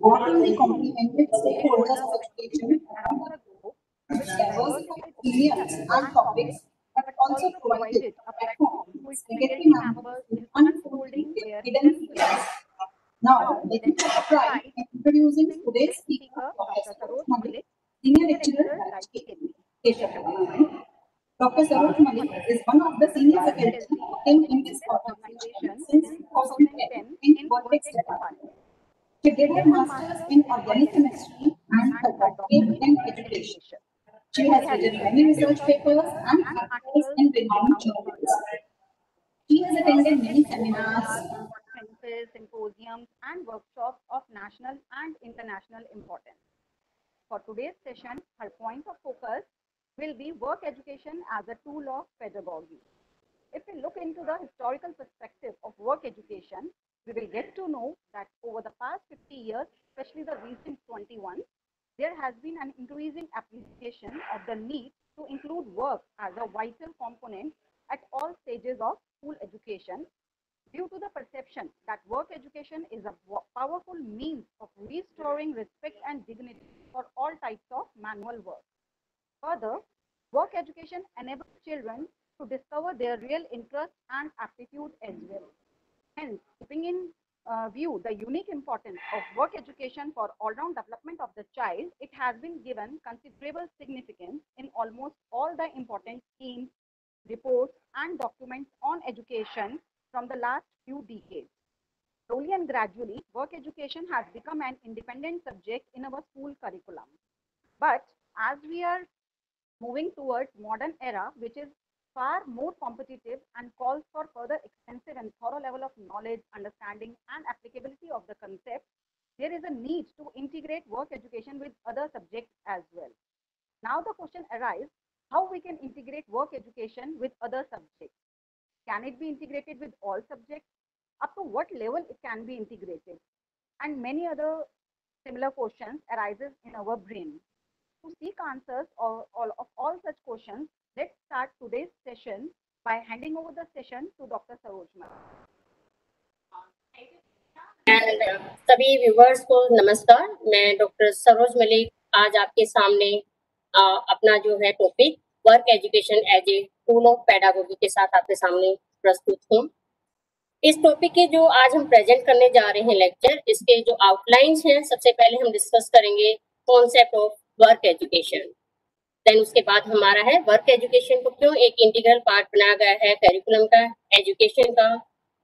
SCRT warmly complimented stakeholders of education the diversified opinions and topics but also provided a platform to faculty members in unfolding their hidden skills. Now, let me take pride in introducing today's speaker, Dr. Saroj Malik, Senior Lecturer, Keshav. Dr. Saroj Malik is one of the senior faculty in, this organization since 2010 in Vortex Department. She did her master's in organic chemistry and her doctorate in education. She has written many research papers and articles in renowned journals. She has attended many seminars, conferences, symposiums, and workshops of national and international importance. For today's session, her point of focus will be work education as a tool of pedagogy. If we look into the historical perspective of work education, we will get to know that over the past 50 years, especially the recent 21, there has been an increasing appreciation of the need to include work as a vital component at all stages of school education due to the perception that work education is a powerful means of restoring respect and dignity for all types of manual work. Further, work education enables children to discover their real interest and aptitude as well. Hence, keeping in uh, view the unique importance of work education for all-round development of the child, it has been given considerable significance in almost all the important schemes, reports, and documents on education from the last few decades. Slowly and gradually, work education has become an independent subject in our school curriculum. But as we are moving towards modern era, which is far more competitive and calls for further extensive and thorough level of knowledge, understanding, and applicability of the concept, there is a need to integrate work education with other subjects as well. Now the question arises, how we can integrate work education with other subjects? Can it be integrated with all subjects? Up to what level it can be integrated? And many other similar questions arises in our brain. To seek answers of all, of all such questions, let's start today's session by handing over the session to Dr. Saroj and सभी viewers को नमस्कार। मैं doctor Saroj Malik आज आपके सामने आ, अपना जो है topic work education as a tool of pedagogy के साथ आपके सामने प्रस्तुत हूँ। इस टॉपिक के जो आज हम प्रेजेंट करने जा रहे हैं लेक्चर इसके जो आउटलाइंस हैं सबसे पहले हम डिस्कस करेंगे concept of work education then उसके बाद हमारा है वर्क एजुकेशन को क्यों एक इंटीग्रल पार्ट बनाया गया है करिकुलम का एजुकेशन का?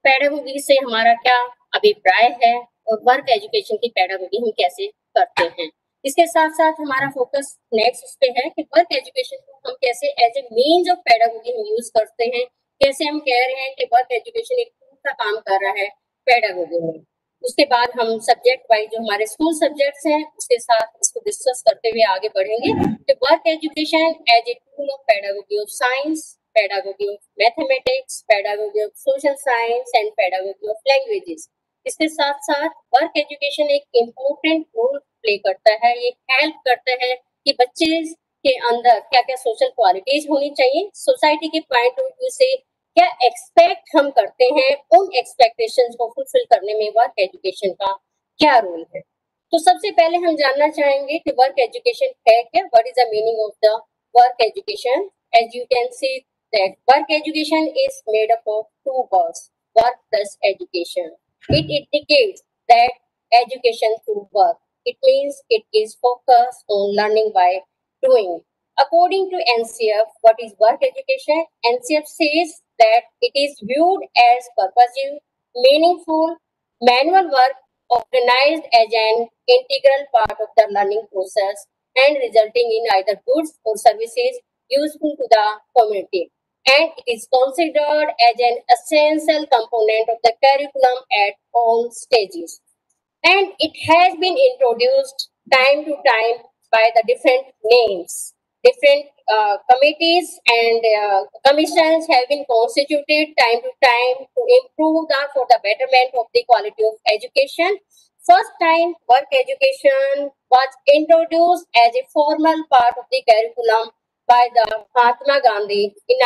पेडागोगी से हमारा क्या अभिप्राय है और वर्क एजुकेशन की पेडागोगी हम कैसे करते हैं? इसके साथ साथ हमारा फोकस नेक्स्ट उस पे है कि वर्क एजुकेशन को हम कैसे as a means of pedagogy हम यूज़ करते हैं? कैसे हम कह रहे हैं कि वर्क एजुकेशन एक का काम कर रहा है पेडागोगी में? उसके बाद हम सब्जेक्ट वाइज जो हमारे स्कूल सब्जेक्ट्स हैं, उसके साथ इसको डिस्कस करते हुए आगे बढ़ेंगे। कि work education as a tool of pedagogy of science pedagogy of mathematics pedagogy of social science and pedagogy of languages इसके साथ साथ वर्क एजुकेशन एक इम्पोर्टेंट रोल प्ले करता है, ये हेल्प करता है कि बच्चे के अंदर क्या क्या सोशल क्वालिटीज होनी चाहिए। सोसाइटी के पॉइंट ऑफ़ व्यू से क्या एक्सपेक्ट हम करते हैं, उन एक्सपेक्टेशंस को फुलफिल करने में वर्क एजुकेशन का क्या रोल है? तो सबसे पहले हम जानना चाहेंगे कि वर्क एजुकेशन है क्या? What is the meaning of the work education as you can see that work education is made up of two words work plus education it indicates that education through work. It means it is focused on learning by doing. According to ncf what is work education? Ncf says that it is viewed as purposive, meaningful, manual work organized as an integral part of the learning process and resulting in either goods or services useful to the community. And it is considered as an essential component of the curriculum at all stages. And it has been introduced time to time by the different names. Different uh, committees and uh, commissions have been constituted time to time to improve the for the betterment of the quality of education. First time work education was introduced as a formal part of the curriculum by the Mahatma Gandhi in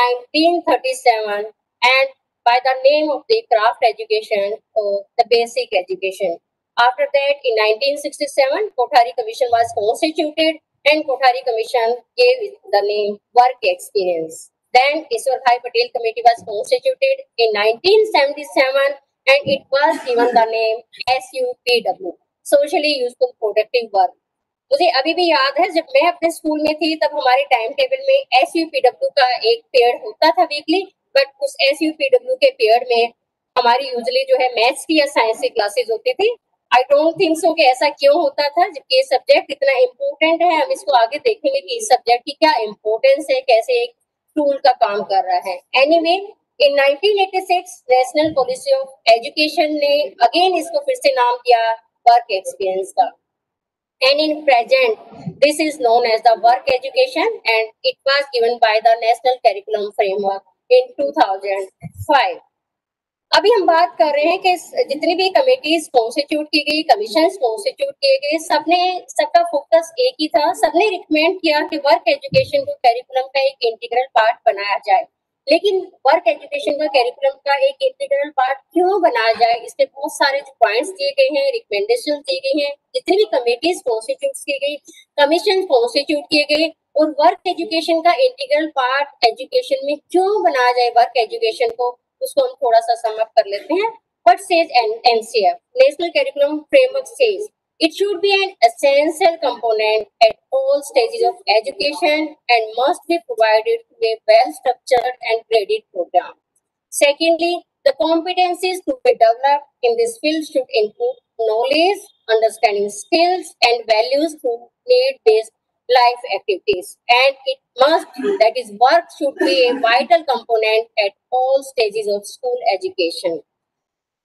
1937 and by the name of the craft education or the basic education. After that, in 1967, Kothari Commission was constituted and Kothari Commission gave the name Work Experience. Then Iswar Bhai Patel Committee was constituted in 1977 and it was given the name SUPW, Socially Useful Productive Work. मुझे अभी भी याद है जब मैं अपने school में थी तब हमारे टाइम टेबल में एस का एक पीरियड होता था वीकली बट उस एस के पीरियड में हमारी यूजली जो है मैथ्स की या साइंस की क्लासेस होती थी आई डोंट थिंक सो कि ऐसा क्यों होता था? जबकि ये सब्जेक्ट इतना इम्पोर्टेंट है, हम इसको आगे देखेंगे कि इस सब्जेक्ट की क्या इम्पोर्टेंस है, कैसे एक टूल का काम कर रहा है। Anyway in 1986 national policy of education ने अगेन इसको फिर से नाम दिया वर्क एक्सपीरियंस का। And in present, this is known as the work education and it was given by the national curriculum framework in 2005 अभी हम बात कर रहे हैं कि जितनी भी कमेटीज कॉन्स्टिट्यूट की गई कमीशन कॉन्स्टिट्यूट किए गए, सबने, सबका फोकस एक ही था। सबने रिकमेंड किया कि वर्क एजुकेशन को कैरिकुलम का एक इंटीग्रल पार्ट बनाया जाए। लेकिन वर्क एजुकेशन का कैरिकुलम का एक इंटीग्रल पार्ट क्यों बनाया जाए? इसके बहुत सारे जो पॉइंट्स दिए गए हैं रिकमेंडेशन दिए गए हैं। जितनी भी कमेटीज कॉन्स्टिट्यूट की गई कमीशन कॉन्स्टिट्यूट किए गए, और वर्क एजुकेशन का इंटीग्रल पार्ट एजुकेशन में क्यों बनाया जाए वर्क एजुकेशन को? उसको हम थोड़ा सा समअप कर लेते हैं what says NCF National Curriculum Framework says it should be an essential component at all stages of education and must be provided through a well structured and graded program. Secondly, the competencies to be developed in this field should include knowledge, understanding skills, and values through need based life activities. And it must that is work should be a vital component at all stages of school education.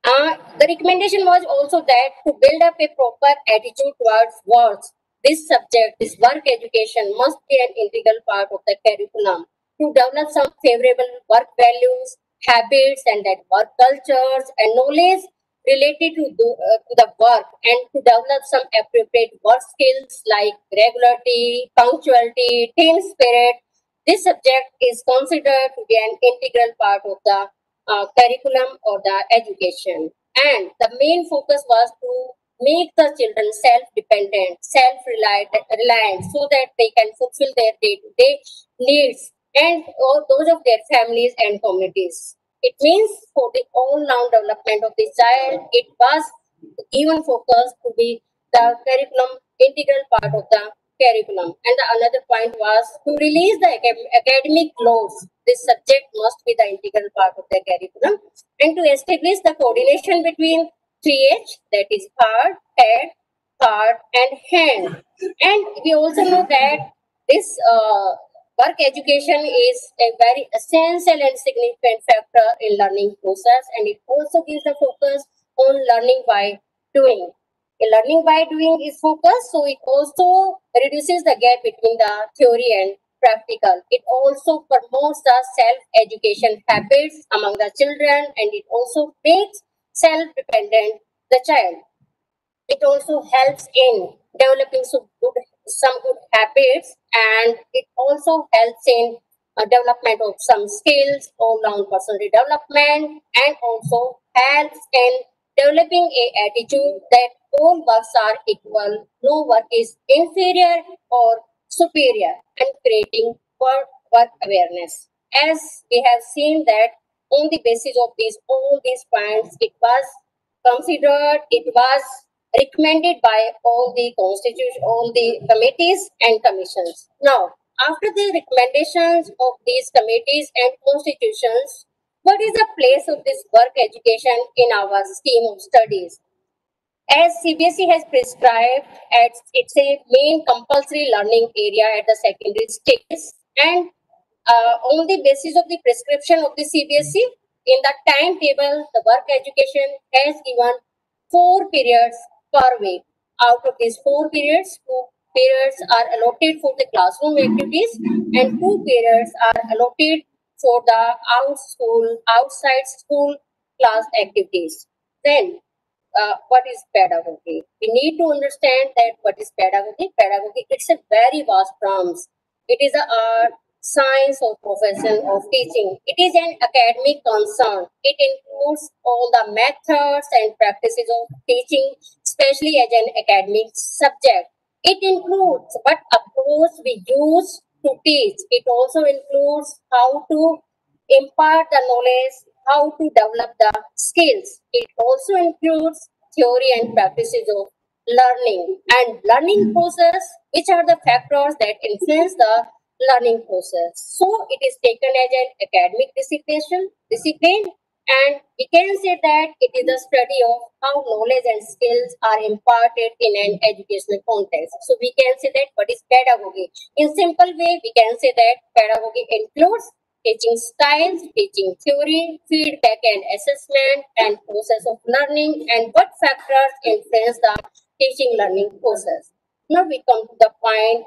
Uh, the recommendation was also that to build up a proper attitude towards work this subject this work education must be an integral part of the curriculum to develop some favorable work values habits and that work cultures and knowledge related to, do, uh, to the work and to develop some appropriate work skills like regularity, punctuality, team spirit. This subject is considered to be an integral part of the uh, curriculum or the education. And the main focus was to make the children self-dependent, self-reliant, so that they can fulfill their day-to-day needs and those of their families and communities. It means for the all-round development of the child, it was given focus to be the curriculum integral part of the curriculum. And the another point was to release the academic loads. This subject must be the integral part of the curriculum and to establish the coordination between 3H, that is heart, head, heart, and hand. And we also know that this uh, Work education is a very essential and significant factor in learning process and it also gives the focus on learning by doing. A learning by doing is focused, so it also reduces the gap between the theory and practical. It also promotes the self-education habits among the children and it also makes self-dependent the child. It also helps in developing good some good habits and it also helps in uh, development of some skills, all-round personal development and also helps in developing a attitude that all works are equal, no work is inferior or superior and creating work, work awareness. As we have seen that on the basis of these all these points, it was considered, it was recommended by all the constitution, all the committees and commissions. Now, after the recommendations of these committees and constitutions, what is the place of this work education in our scheme of studies? As CBSE has prescribed, it's a main compulsory learning area at the secondary stage, and uh, on the basis of the prescription of the CBSE, in the timetable, the work education has given four periods per week. Out of these four periods, two periods are allotted for the classroom activities and two periods are allotted for the out school, outside school class activities. Then, uh, what is pedagogy? We need to understand that what is pedagogy. Pedagogy, it's a very vast term. It is a art, science or profession of teaching. It is an academic concern. It includes all the methods and practices of teaching, especially as an academic subject. It includes what approach we use to teach. It also includes how to impart the knowledge, how to develop the skills. It also includes theory and practices of learning and learning process, which are the factors that influence the learning process. So it is taken as an academic discipline, discipline and we can say that it is a study of how knowledge and skills are imparted in an educational context. So we can say that what is pedagogy? In simple way, we can say that pedagogy includes teaching styles, teaching theory, feedback and assessment, and process of learning, and what factors influence the teaching learning process. Now we come to the point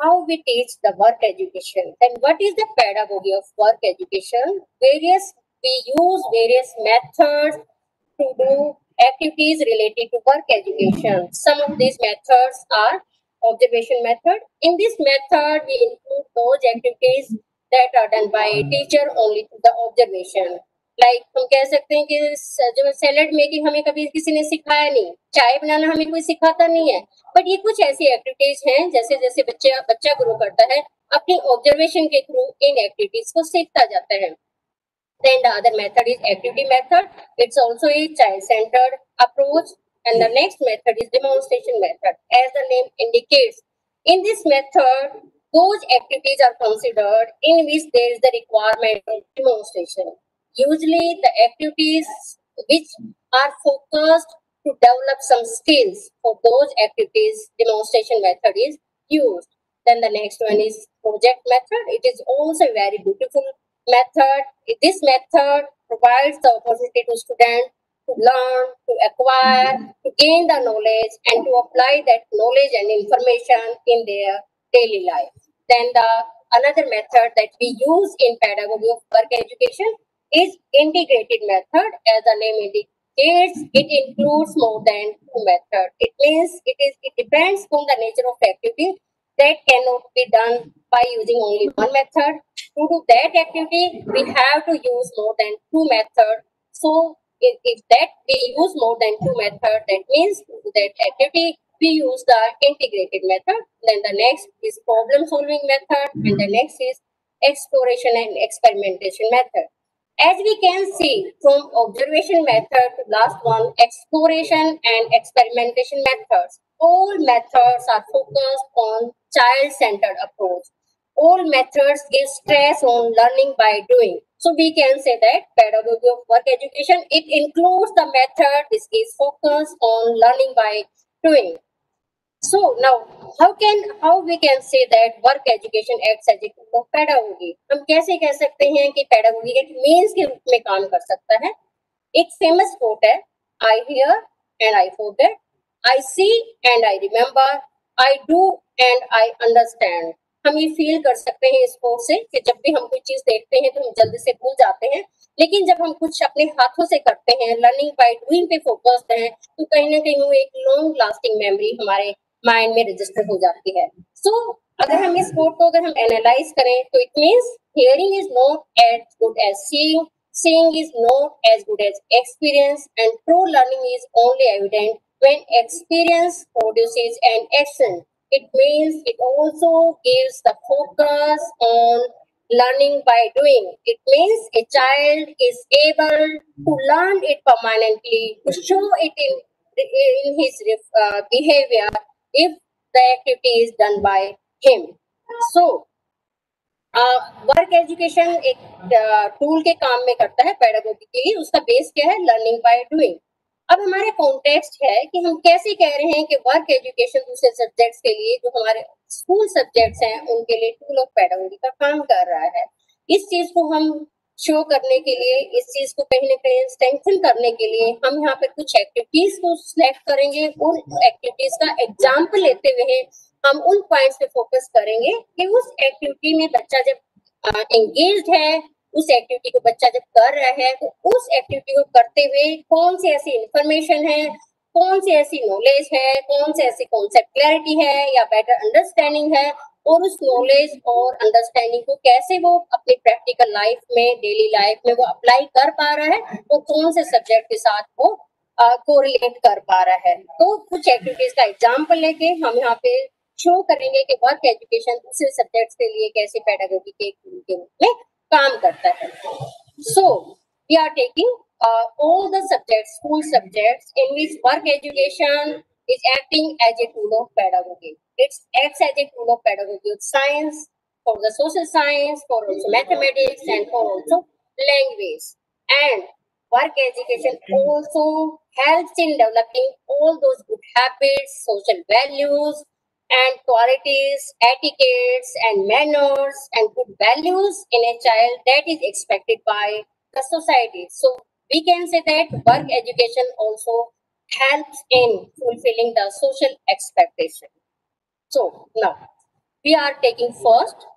how we teach the work education. And what is the pedagogy of work education? Various we use various methods to do activities related to work education. Some of these methods are observation method. In this method, we include those activities that are done by teacher only to the observation. Like like, हम कह सकते हैं कि जो salad making हमें कभी किसी ने सिखाया नहीं चाय बनाना हमें कोई सिखाता नहीं है बट ये कुछ ऐसी एक्टिविटीज़ हैं जैसे जैसे बच्चे बच्चा ग्रो करता है अपनी ऑब्जर्वेशन के थ्रू इन एक्टिविटीज़ को सीखता जाता है Then the other method is activity method. It's also a child-centered approach. And the next method is demonstration method. As the name indicates, in this method, those activities are considered in which there is the requirement of demonstration. Usually the activities which are focused to develop some skills for those activities demonstration method is used. Then the next one is project method. It is also very beautiful method. This method provides the opportunity to students to learn, to acquire, to gain the knowledge and to apply that knowledge and information in their daily life. Then the another method that we use in pedagogy of work education is integrated method as the name indicates it includes more than two methods. It means it is it depends on the nature of activity that cannot be done by using only one method. To do that activity, we have to use more than two methods. So if, if that we use more than two methods, that means that activity we use the integrated method. Then the next is problem solving method, and the next is exploration and experimentation method. As we can see from observation method to last one, exploration and experimentation methods, all methods are focused on child-centered approach. All methods give stress on learning by doing. So we can say that pedagogy of work education, it includes the method, this is focused on learning by doing. So now, how can how we can say that work education acts as a tool of pedagogy? हम कैसे कह सकते हैं कि pedagogy एक means के रूप में काम कर सकता है एक famous quote है I hear and I forget, I see and I remember, I do and I understand. हम ये फील कर सकते हैं इस कोर्स से कि जब भी हम कोई चीज़ देखते हैं तो हम जल्दी से भूल जाते हैं। लेकिन जब हम कुछ अपने हाथों से करते हैं लर्निंग बाय डूइंग पे फोकस्ड हैं तो कहीं ना कहीं वो एक लॉन्ग लास्टिंग मेमोरी हमारे माइंड में रजिस्टर हो जाती है। सो so, अगर हम इस कोड को अगर हम एनालाइज करें तो it means hearing is not as good as seeing seeing is not as good as experience and true learning is only evident when experience produces an action. it means it also gives the focus on learning by doing it means a child is able to learn it permanently to show it in in his uh, behavior if the activity is done by him. So, work uh, education एक tool uh, के काम में करता है pedagogy के लिए उसका base क्या है लर्निंग बाय डूइंग अब हमारे कॉन्टेक्स्ट है कि हम कैसे कह रहे हैं कि वर्क एजुकेशन दूसरे सब्जेक्ट्स के लिए, जो हमारे स्कूल सब्जेक्ट्स हैं, उनके लिए टूल ऑफ़ पैडागोगी का काम कर रहा है। इस चीज़ को हम शो करने के लिए, इस चीज़ को कहीं ना कहीं स्ट्रेंथन करने के लिए हम यहाँ पे कुछ एक्टिविटीज़ को सिलेक्ट करेंगे। उन एक्टिविटीज़ का एग्ज़ाम्पल लेते हुए हम उन पॉइंट्स पे फोकस करेंगे कि उस एक्टिविटी में बच्चा जब एंगेज है उस एक्टिविटी को बच्चा जब कर रहा है तो उस एक्टिविटी को करते हुए कौन सी ऐसी इंफॉर्मेशन है, कौन सी ऐसी नॉलेज है, कौन सी ऐसी कॉन्सेप्ट क्लैरिटी है या बेटर अंडरस्टैंडिंग है और उस नॉलेज और अंडरस्टैंडिंग को कैसे वो अपनी प्रैक्टिकल लाइफ में डेली लाइफ में वो अप्लाई कर पा रहा है और कौन से सब्जेक्ट के साथ वो कोरिलेट कर पा रहा है। तो कुछ एक्टिविटीज़ का एग्ज़ाम्पल लेके हम यहाँ पे शो करेंगे कि वर्क एजुकेशन दूसरे सब्जेक्ट्स के लिए कैसे पैडागोगी के रूप में काम करता है so we are taking all the subjects school subjects in which work education is acting as a tool of pedagogy it acts as a tool of pedagogy of science for the social science for also mathematics and for also language and work education also helps in developing all those good habits social values and qualities, etiquettes, and manners and good values in a child that is expected by the society. So we can say that work education also helps in fulfilling the social expectation. So now we are taking first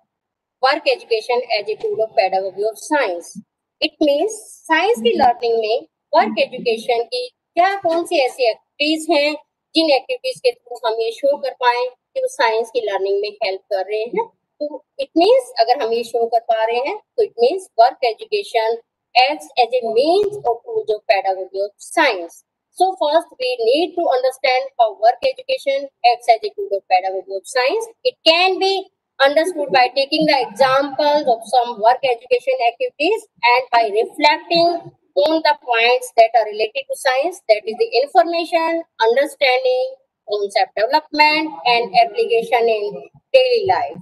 work education as a tool of pedagogy of science. It means science की learning में work education की क्या कौन सी ऐसी activities हैं जिन activities के through हम ये शो कर पाए कि साइंस की लर्निंग में हेल्प कर रहे हैं तो इट मीन्स अगर हम ये शो कर पा रहे हैं तो it means work education acts as a means of tools of pedagogy of science. So first we need to understand how work education acts as a tool of pedagogy of science. It can be understood by taking the examples of some work education activities and by reflecting on the points that are related to science, that is the information, understanding, concept development and application in daily life.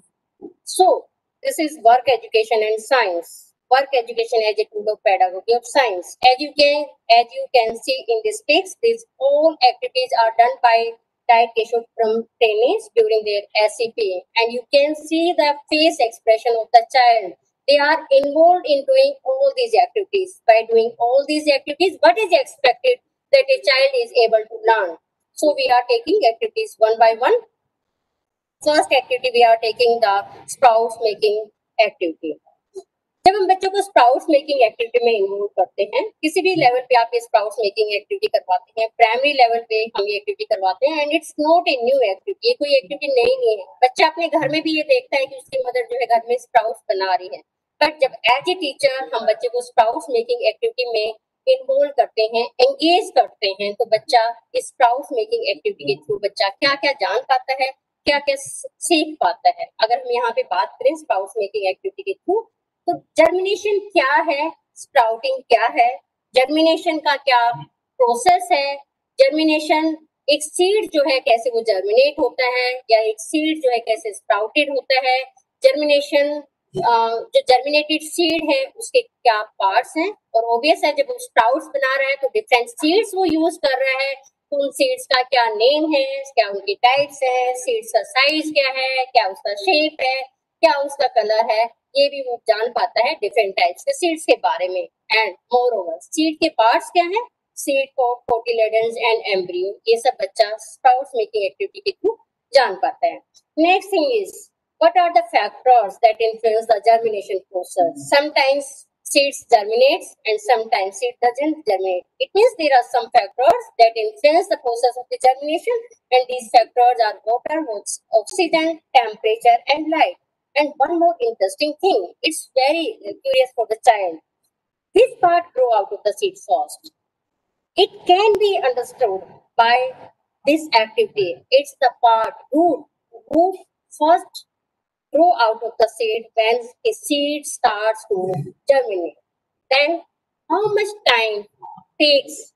So, this is work education and science. Work education as a tool of pedagogy of science. As you can, as you can see in this text, these all activities are done by Diet Keshov from trainees during their SCP. And you can see the face expression of the child. They are involved in doing all these activities. By doing all these activities, what is expected that a child is able to learn? So, we are taking activities one by one. First activity, we are taking the sprouts making activity. जब हम बच्चों को sprouts making activity में involve करते हैं, किसी भी level पे आप ये स्प्राउट्स मेकिंग एक्टिविटी करवाते हैं प्राइमरी लेवल पे हम ये एक्टिविटी करवाते हैं and it's not a new activity ये कोई एक्टिविटी नई नहीं है बच्चा अपने घर में भी ये देखता है कि उसकी मदर जो है घर में स्प्राउट्स बना रही है बट जब एज ए टीचर हम बच्चे को स्प्राउट्स मेकिंग एक्टिविटी में इन्वॉल्व करते हैं एंगेज करते हैं तो बच्चा इस प्राउड मेकिंग एक्टिविटी के थ्रू बच्चा क्या क्या जान पाता है क्या क्या सीख पाता है। अगर हम यहाँ पे बात करें स्प्राउट मेकिंग एक्टिविटी के थ्रू तो जर्मिनेशन क्या है स्प्राउटिंग क्या है जर्मिनेशन का क्या प्रोसेस है जर्मिनेशन एक सीड जो है कैसे वो जर्मिनेट होता है, या एक सीड जो है कैसे स्प्राउटेड होता है जर्मिनेशन जो जर्मिनेटेड सीड है, उसके क्या पार्ट्स हैं? और ऑब्वियस है, जब वो स्प्राउट्स बना रहा है तो डिफरेंट सीड्स वो यूज़ कर रहा है। तो उन सीड्स का क्या नेम है? क्या उनकी टाइप्स है? सीड्स का साइज़ क्या है? क्या उसका शेप है? क्या उसका कलर है? ये भी वो जान पाता है डिफरेंट टाइप्स के सीड्स के बारे में। एंड मोर ओवर सीड के पार्ट्स क्या है? सीड को कोटिलेडन्स एंड एम्ब्रियो ये सब बच्चा स्प्राउट्स मेकिंग एक्टिविटी के थ्रू जान पाता है। Next thing is What are the factors that influence the germination process? Sometimes seeds germinate and sometimes seed doesn't germinate. It means there are some factors that influence the process of the germination and these factors are water, oxygen, temperature and light. And one more interesting thing, it's very curious for the child. This part grow out of the seed first. It can be understood by this activity. It's the part root. Root first grow out of the seed when a seed starts to germinate. Then how much time takes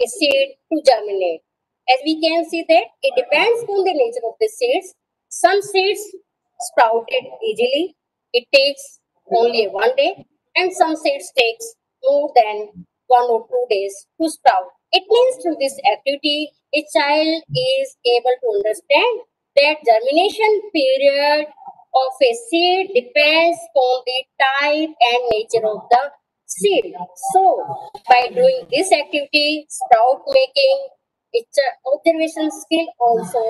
a seed to germinate? As we can see that it depends on the nature of the seeds. Some seeds sprouted easily. It takes only one day and some seeds takes more than one or two days to sprout. It means through this activity, a child is able to understand that germination period of a seed depends on the type and nature of the seed. So, by doing this activity, sprout making, It's observation skill also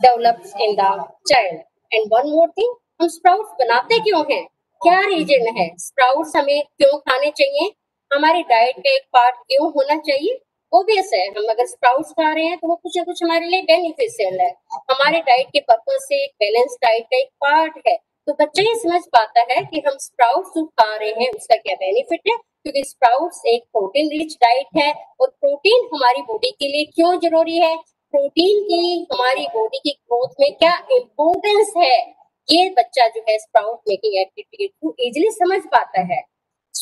develops in the child. And one more thing, हम sprouts बनाते क्यों हैं क्या reason है sprouts हमें क्यों खाने चाहिए हमारी डाइट का एक पार्ट क्यों होना चाहिए ओबियस है। हम अगर स्प्राउट्स खा रहे हैं तो वो कुछ ना कुछ हमारे लिए बेनिफिशियल है। हमारे डाइट के पर्पज से एक बैलेंस डाइट का एक पार्ट है। तो बच्चा ये समझ पाता है कि हम स्प्राउट्स जो खा रहे हैं, उसका क्या बेनिफिट है? क्योंकि स्प्राउट्स एक प्रोटीन रिच डाइट है और प्रोटीन हमारी बॉडी के लिए क्यों ज़रूरी है? प्रोटीन की हमारी बॉडी की ग्रोथ में क्या इम्पोर्टेंस है? ये बच्चा जो है स्प्राउट मेकिंग एक्टिविटी के इजिली समझ पाता है।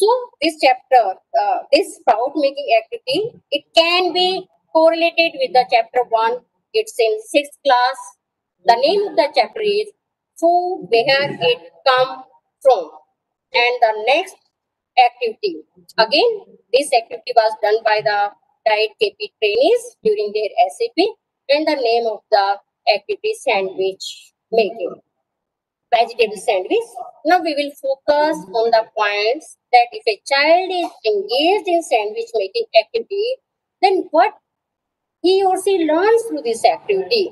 So this chapter, uh, this sprout making activity, it can be correlated with the chapter one. It's in sixth class. The name of the chapter is food where it come from. And the next activity, again, this activity was done by the diet KP trainees during their SAP. And the name of the activity sandwich making vegetable sandwich. Now we will focus on the points that if a child is engaged in sandwich making activity, then what he or she learns through this activity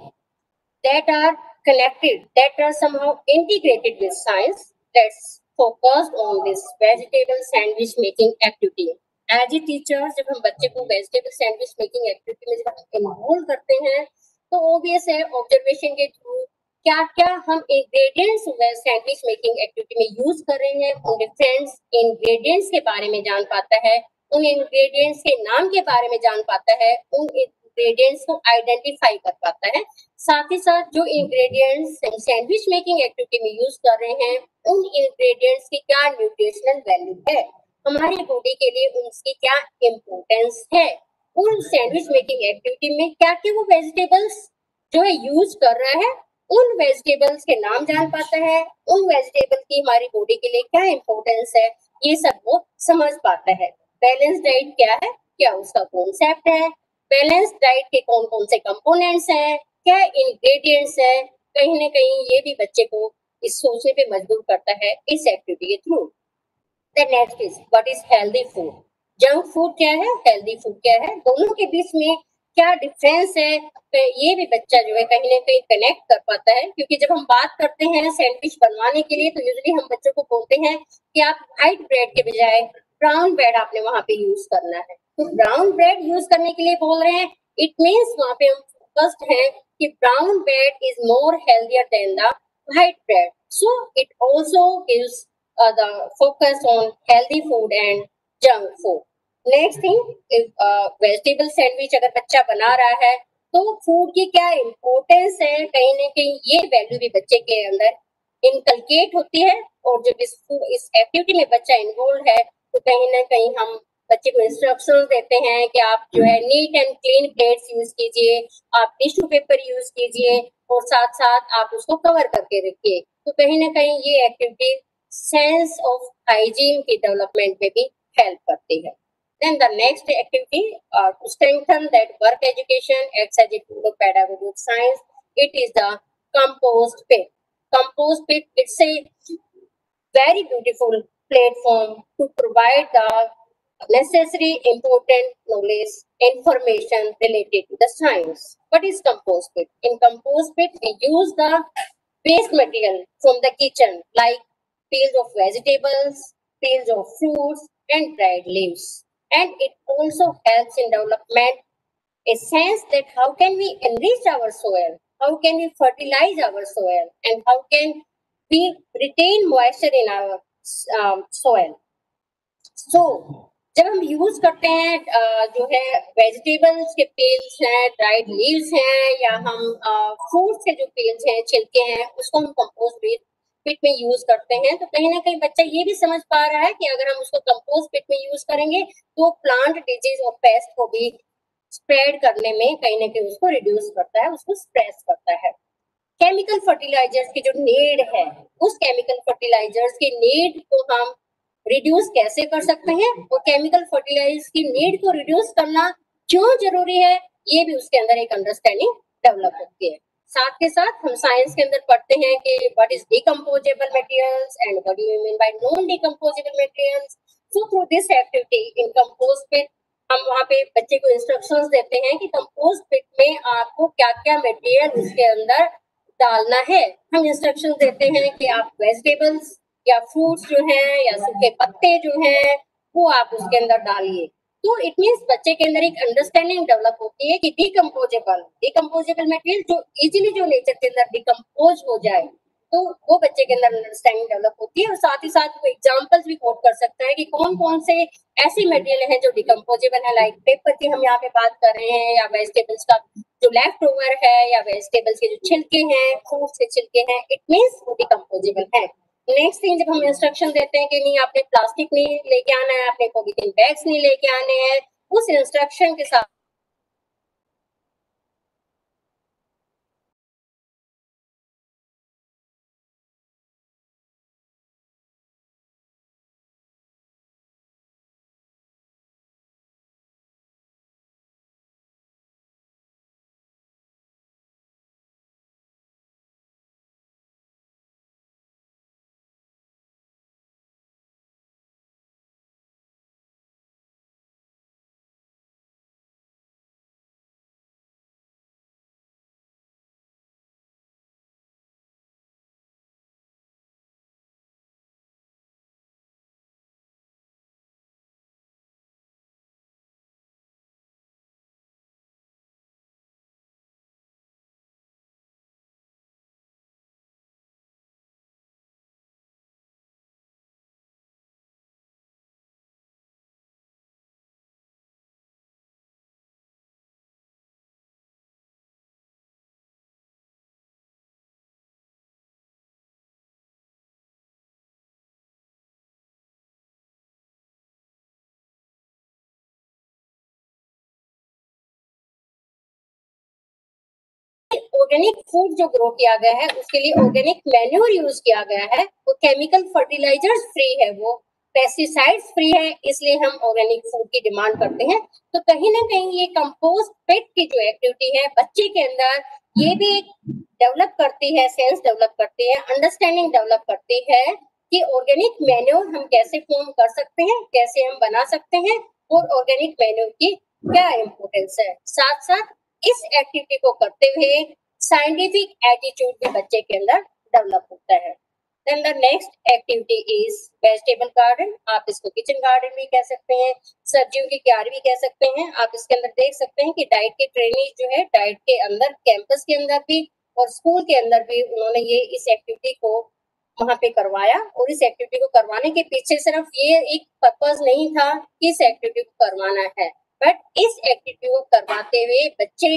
that are connected, that are somehow integrated with science. Let's focus on this vegetable sandwich making activity. As a teacher जब हम बच्चे को vegetable sandwich making activity में जब involve करते हैं तो obvious है ऑब्जर्वेशन के थ्रू क्या क्या हम इंग्रेडिएंट्स सैंडविच मेकिंग एक्टिविटी में यूज़ कर रहे हैं उन डिफरेंट इंग्रेडिएंट्स के बारे में जान पाता है, उन इंग्रेडिएंट्स के नाम के बारे में जान पाता है, उन इंग्रेडिएंट्स को आइडेंटिफाई कर पाता है। साथ ही साथ जो इंग्रेडिएंट्स सैंडविच मेकिंग एक्टिविटी में यूज़ कर रहे हैं, उन इंग्रेडिएंट्स की क्या न्यूट्रिशनल वैल्यू है? हमारी बॉडी के लिए उनकी क्या इम्पोर्टेंस है? उन सैंडविच मेकिंग एक्टिविटी में क्या क्या वो वेजिटेबल्स जो है यूज़ कर रहा है उन वेजिटेबल्स के नाम जान पाता है, उन वेजिटेबल की हमारी बॉडी के लिए क्या इम्पोर्टेंस है, ये सब वो समझ पाता है। बैलेंस डाइट क्या है? क्या उसका कॉन्सेप्ट है? बैलेंस डाइट के कौन कौन से कंपोनेंट्स हैं? क्या इंग्रेडिएंट्स है? कहीं ना कहीं ये भी बच्चे को इस सोचने पे मजबूर करता है इस एक्टिविटी के through the next is what is healthy food junk food क्या है? हेल्दी फ़ूड क्या है? दोनों के बीच में क्या डिफरेंस है तो ये भी बच्चा जो है कहीं ना कहीं कनेक्ट कर पाता है? क्योंकि जब हम बात करते हैं सैंडविच बनवाने के लिए तो यूजली हम बच्चों को बोलते हैं कि आप व्हाइट ब्रेड के बजाय ब्राउन ब्रेड आपने वहाँ पे यूज़ करना है। तो ब्राउन ब्रेड यूज़ करने के लिए बोल रहे हैं इट मीन्स वहाँ पे हम फोकस्ड है कि brown bread is more healthier than the white bread so it also gives the focus on healthy food and junk food next thing vegetable sandwich अगर बच्चा बना रहा है तो फ़ूड की क्या इम्पोर्टेंस है? कहीं ना कहीं ये वैल्यू भी बच्चे के अंदर इनकलकेट होती है और जब इस इस एक्टिविटी में बच्चा इन्वॉल्व है तो कहीं ना कहीं हम बच्चे को इंस्ट्रक्शन देते हैं कि आप जो है neat and clean plates use कीजिए, आप टिश्यू पेपर यूज़ कीजिए और साथ साथ आप उसको कवर करके रखिए। तो कहीं ना कहीं ये एक्टिविटी सेंस ऑफ़ हाइजीन की डेवलपमेंट में भी हेल्प करती है। Then the next activity uh, to strengthen that work education acts of pedagogic science. It is the compost pit. Compost pit, it's a very beautiful platform to provide the necessary important knowledge information related to the science. What is compost pit? In compost pit, we use the waste material from the kitchen like peels of vegetables, peels of fruits and dried leaves and it also helps in development a sense that how can we enrich our soil how can we fertilize our soil and how can we retain moisture in our um, soil so जब हम use करते हैं जो है vegetables के pails हैं dried leaves हैं या हम फ्रूट्स के जो पेल्स हैं छिलके हैं उसको हम कंपोस्ट वेस्ट पिट में यूज़ करते हैं तो कहीं ना कहीं बच्चा ये भी समझ पा रहा है कि अगर हम उसको कंपोस्ट पिट में यूज़ करेंगे तो प्लांट डिज़ीज़ और पेस्ट को भी स्प्रेड करने में कहीं ना कहीं उसको रिड्यूस करता है, उसको स्प्रेस करता है। केमिकल फर्टिलाइजर्स की जो नीड है, उस केमिकल फर्टिलाइजर्स की नीड को हम रिड्यूस कैसे कर सकते हैं और केमिकल फर्टिलाइजर्स की नीड को रिड्यूस करना क्यों ज़रूरी है, ये भी उसके अंदर एक अंडरस्टैंडिंग डेवलप होती है। साथ के साथ हम साइंस के अंदर पढ़ते हैं कि what is decomposable materials and what do you mean by non decomposable materials so through this activity in compost pit, हम वहाँ पे बच्चे को इंस्ट्रक्शंस देते हैं कि कंपोस्ट पिट में आपको क्या क्या मटेरियल उसके अंदर डालना है। हम इंस्ट्रक्शन देते हैं कि आप वेजिटेबल्स या फ्रूट्स जो हैं या सूखे पत्ते जो हैं, वो आप उसके अंदर डालिए। तो इट मीन्स बच्चे के अंदर एक अंडरस्टैंडिंग डेवलप होती है कि डिकम्पोजेबल डिकम्पोजेबल मटेरियल जो इजीली जो नेचर के अंदर डिकम्पोज हो जाए तो वो बच्चे के अंदर अंडरस्टैंडिंग डेवलप होती है और साथ ही साथ वो एग्जाम्पल्स भी कोट कर सकता है कि कौन कौन से ऐसे मटेरियल हैं जो डिकम्पोजेबल है लाइक पेपर की हम यहाँ पे बात कर रहे हैं या वेजिटेबल्स का जो लेफ़्ट ओवर है या वेजिटेबल्स के जो छिलके हैं फ्रूट्स के छिलके हैं इट मीन्स वो डिकम्पोजेबल है। नेक्स्ट थिंग जब हम इंस्ट्रक्शन देते हैं कि नहीं, आपने प्लास्टिक नहीं लेके आना है, आपने पॉलिथीन बैग्स नहीं लेके आने हैं, उस इंस्ट्रक्शन के साथ ऑर्गेनिक फ़ूड जो ग्रो किया गया है, उसके लिए ऑर्गेनिक मैन्योर यूज़ किया गया है, वो केमिकल फर्टिलाइजर्स फ्री है वो। पेस्टिसाइड्स फ्री है, इसलिए हम ऑर्गेनिक फ़ूड की डिमांड करते हैं। तो कहीं ना कहीं ये कंपोस्ट पेट की जो एक्टिविटी है, बच्चे के अंदर ये भी डेवलप करती है सेंस डेवलप करती है अंडरस्टैंडिंग डेवलप करती है कि ऑर्गेनिक मेन्योर हम कैसे फॉर्म कर सकते हैं, कैसे हम बना सकते हैं और ऑर्गेनिक मेन्योर की क्या इम्पोर्टेंस है। साथ साथ इस एक्टिविटी को करते हुए साइंटिफिक एटीट्यूड भी बच्चे के अंदर डेवलप होता है। Next activity is vegetable garden आप इसको किचन गार्डन भी कह सकते हैं, सब्जियों की क्यारी भी कह सकते हैं। आप इसके अंदर देख सकते हैं कि डाइट के ट्रेनिंग जो है डाइट के अंदर कैंपस के अंदर भी और स्कूल के अंदर भी उन्होंने ये इस एक्टिविटी को वहाँ पे करवाया और इस एक्टिविटी को करवाने के पीछे सिर्फ़ ये एक पर्पज नहीं था कि इस एक्टिविटी को करवाना है। बट इस एक्टिविटी को करवाते हुए बच्चे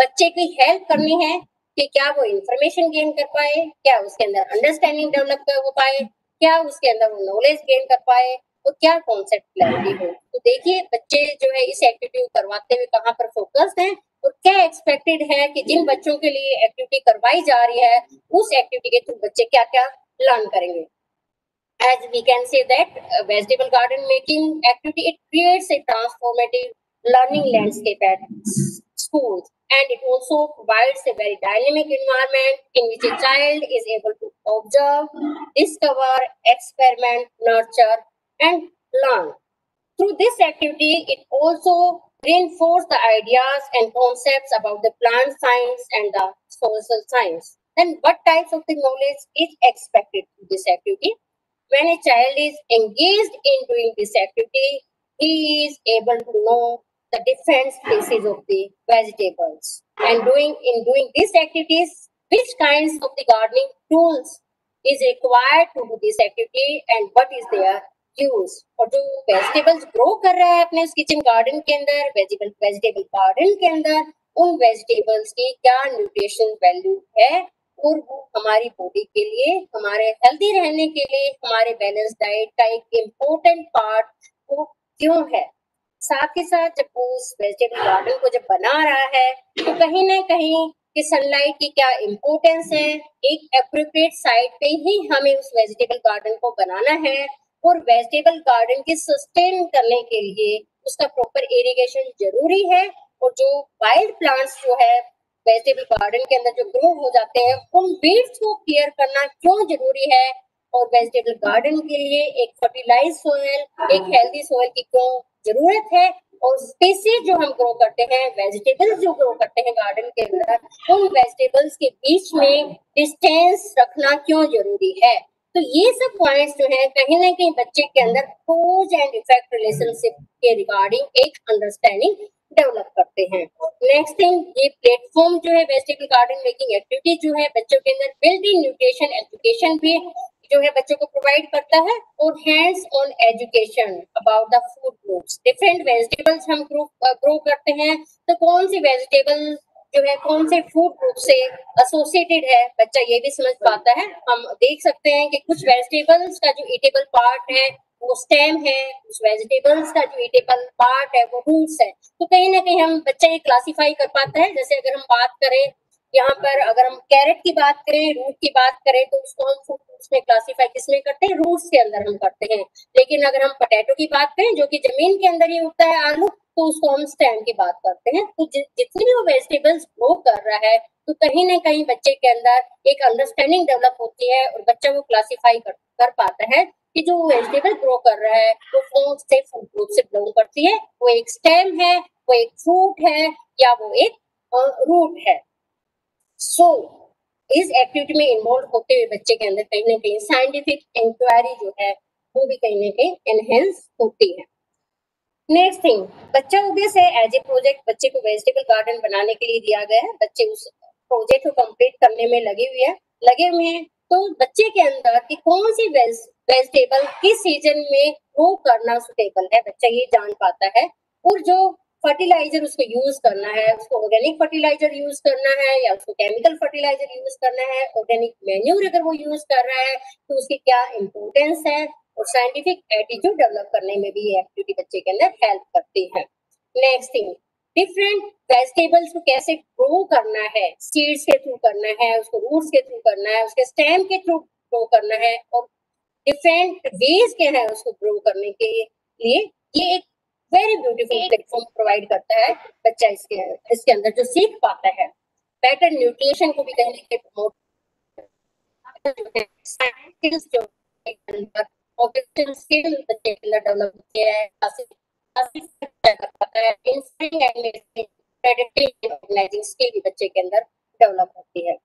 बच्चे की हेल्प करनी है कि क्या वो इंफॉर्मेशन गेन कर पाए क्या उसके अंदर अंडरस्टैंडिंग डेवलप कर हो पाए क्या उसके अंदर वो नॉलेज गेन कर पाए और क्या कॉन्सेप्ट क्लैरिटी हो। तो देखिए बच्चे जो है इस एक्टिविटी को करवाते हुए कहाँ पर फोकस्ड हैं और क्या एक्सपेक्टेड है कि जिन बच्चों के लिए एक्टिविटी करवाई जा रही है उस एक्टिविटी के थ्रू बच्चे क्या क्या लर्न करेंगे we can say that uh, vegetable garden making activity it creates a transformative learning landscape at schools and it also provides a very dynamic environment in which a child is able to observe, discover, experiment, nurture, and learn. Through this activity, it also reinforces the ideas and concepts about the plant science and the social science. And what types of the knowledge is expected through this activity? When a child is engaged in doing this activity, he is able to know the different species of the vegetables. And doing in doing these activities, which kinds of the gardening tools is required to do this activity and what is their use और जो vegetables grow कर रहा है अपने kitchen garden के अंदर vegetable vegetable garden के अंदर उन वेजिटेबल्स की क्या न्यूट्रिशन वैल्यू है और वो हमारी बॉडी के लिए हमारे हेल्दी रहने के लिए हमारे बैलेंस डाइट का एक इम्पोर्टेंट पार्ट वो क्यों है साथ ही साथ जब वो उस वेजिटेबल गार्डन को जब बना रहा है तो कहीं ना कहीं कि सनलाइट की क्या इम्पोर्टेंस है? एक अप्रोप्रिएट साइड पे ही हमें उस वेजिटेबल गार्डन को बनाना है और वेजिटेबल गार्डन के सस्टेन करने के लिए उसका प्रॉपर इरिगेशन ज़रूरी है और जो वाइल्ड प्लांट्स जो है वेजिटेबल गार्डन के अंदर जो ग्रो हो जाते हैं, उन बीड्स को केयर करना क्यों ज़रूरी है? और वेजिटेबल गार्डन के लिए एक फर्टिलाइज सोयल एक हेल्दी सोयल की क्यों ज़रूरत है और स्पेसिस जो हम ग्रो करते हैं वेजिटेबल्स जो ग्रो करते हैं गार्डन के अंदर, उन वेजिटेबल्स के बीच में डिस्टेंस रखना क्यों ज़रूरी है? तो ये सब पॉइंट्स जो है, कहीं ना कहीं बच्चे के अंदर कोज एंड इफ़ेक्ट रिलेशनशिप के रिगार्डिंग एक अंडरस्टैंडिंग डेवलप करते हैं। नेक्स्ट थिंग ये प्लेटफॉर्म जो है वेजिटेबल गार्डन मेकिंग एक्टिविटी जो है, बच्चों के अंदर बिल्डिंग न्यूट्रिशन एजुकेशन भी जो है बच्चों को प्रोवाइड करता है और hands on education about the food groups different vegetables हम ग्रो ग्रो करते हैं तो कौन सी वेजिटेबल जो है, कौन से फ़ूड ग्रुप से एसोसिएटेड है, बच्चा ये भी समझ पाता है। हम देख सकते हैं कि कुछ वेजिटेबल्स का जो ईटेबल पार्ट है, वो स्टेम है, उस वेजिटेबल्स का जो ईटेबल पार्ट है, वो रूट्स है। तो कहीं ना कहीं हम बच्चा ये क्लासीफाई कर पाता है। जैसे अगर हम बात करें यहाँ पर अगर हम कैरेट की बात करें रूट की बात करें तो उसको हम फ़ूड में क्लासीफाई किसमें करते हैं? रूट्स के अंदर हम करते हैं। लेकिन अगर हम पोटैटो की बात करें जो कि ज़मीन के अंदर ही उगता है आलू तो उसको हम स्टैम की बात करते हैं। तो जितनी भी वो वेजिटेबल्स ग्रो कर रहा है तो कहीं ना कहीं बच्चे के अंदर एक अंडरस्टैंडिंग डेवलप होती है और बच्चा वो क्लासीफाई कर, कर पाता है कि जो वेजिटेबल ग्रो कर रहा है वो कौन से फ़ूड ग्रुप से बिलोंग करती है? वो एक स्टेम है वो एक फ्रूट है या वो एक रूट है। सो so, इस एक्टिविटी में इन्वॉल्व होते हुए बच्चे के अंदर कहीं ना कहीं साइंटिफिक इंक्वायरी जो है वो भी कहीं ना कहीं एनहेंस होती है। नेक्स्ट थिंग बच्चा ओबियस है एज ए प्रोजेक्ट बच्चे को वेजिटेबल गार्डन बनाने के लिए दिया गया है। बच्चे उस प्रोजेक्ट को कंप्लीट करने में लगे हुए हैं। लगे हुए हैं तो बच्चे के अंदर कि कौन सी वेजिटेबल किस सीज़न में ग्रो करना सुटेबल है बच्चा ये जान पाता है। और जो फर्टिलाइज़र उसको यूज़ करना है, उसको ऑर्गेनिक फर्टिलाइज़र यूज़ करना है या उसको केमिकल फर्टिलाइज़र यूज़ करना है ऑर्गेनिक मेन्यूर अगर वो यूज़ कर रहा है तो उसकी क्या इम्पोर्टेंस है और साइंटिफिक एटीट्यूड डेवलप करने में भी ये एक्टिविटी बच्चे के अंदर हेल्प करती है। नेक्स्ट थिंग डिफरेंट वेजिटेबल्स को कैसे ग्रो करना है सीड्स के थ्रू करना है, उसको रूट्स के थ्रू करना है, उसके स्टेम के थ्रू ग्रो करना है और डिफरेंट वेज क्या है उसको ग्रो करने के लिए, ये एक वेरी ब्यूटीफुल प्लेटफॉर्म प्रोवाइड करता है बच्चा इसके इसके अंदर जो सीख पाता है। बेटर न्यूट्रिशन को भी कहने के प्रमोट जो स्किल बच्चे के अंदर डेवलप होती है स्किल भी बच्चे के अंदर डेवलप होती है।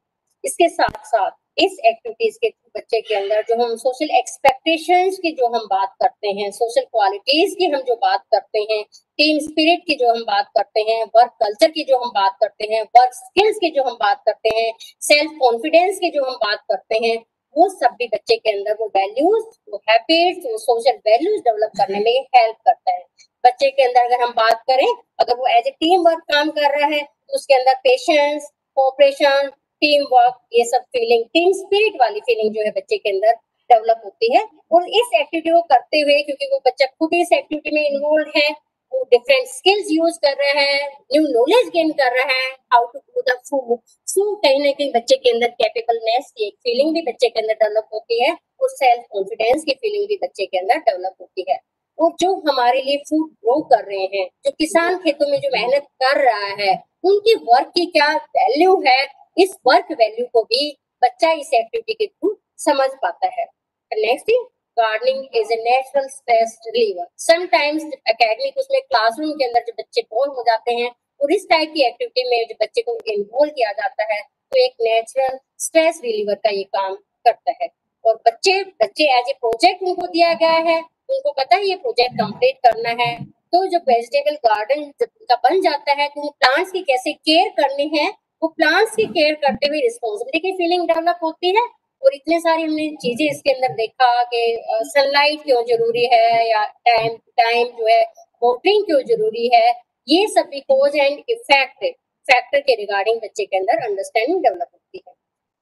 इसके साथ साथ इस एक्टिविटीज़ के बच्चे के अंदर जो हम सोशल एक्सपेक्टेशंस की जो हम बात करते हैं सोशल क्वालिटीज की हम जो बात करते हैं टीम स्पिरिट की जो हम बात करते हैं वर्क कल्चर की जो हम बात करते हैं वर्क स्किल्स की जो हम बात करते हैं सेल्फ कॉन्फिडेंस की जो हम बात करते हैं, वो सब भी बच्चे के अंदर वो वैल्यूज़ वो हैबिट्स वो सोशल वैल्यूज़ डेवलप करने में हेल्प करता है। बच्चे के अंदर अगर हम बात करें, अगर वो एज ए टीम वर्क काम कर रहा है तो उसके अंदर पेशेंस कोऑपरेशन टीम वर्क ये सब फीलिंग टीम स्पिरिट वाली फीलिंग जो है बच्चे के अंदर डेवलप होती है। और इस एक्टिविटी को करते हुए, क्योंकि वो बच्चा खुद इस एक्टिविटी में इन्वॉल्व है, वो डिफरेंट स्किल्स यूज़ कर रहा है न्यू नॉलेज गेन कर रहा है how to do the food so कहीं ना कहीं बच्चे के अंदर कैपेबलनेस की एक फीलिंग भी बच्चे के अंदर डेवलप होती है, और सेल्फ कॉन्फिडेंस की फीलिंग भी बच्चे के अंदर डेवलप होती है। और जो हमारे लिए फ़ूड ग्रो कर रहे हैं, जो किसान खेतों में जो मेहनत कर रहा है, उनकी वर्क की क्या वैल्यू है इस वर्क वैल्यू को भी बच्चा इस एक्टिविटी के थ्रू समझ पाता है। Next thing gardening is a natural stress reliever sometimes academic उसमें क्लासरूम के अंदर जो बच्चे बोर हो जाते हैं और इस टाइप की एक्टिविटी में जो बच्चे को इन्वॉल्व किया जाता है तो एक नेचुरल स्ट्रेस रिलीवर का ये काम करता है। और बच्चे बच्चे एज ए प्रोजेक्ट उनको दिया गया है, उनको पता है ये प्रोजेक्ट कंप्लीट करना है। तो जो वेजिटेबल गार्डन जब बन जाता है तो प्लांट्स की कैसे केयर करनी है वो प्लांट्स की केयर करते हुए रिस्पॉन्सिबिलिटी की फीलिंग डेवलप होती है और इतने सारी हमने चीज़ें इसके अंदर देखा कि सनलाइट क्यों ज़रूरी है या टाइम टाइम जो है वोटिंग क्यों ज़रूरी है, ये सब भी कोज एंड इफ़ेक्ट फैक्टर के रिगार्डिंग बच्चे के अंदर अंडरस्टैंडिंग डेवलप होती है।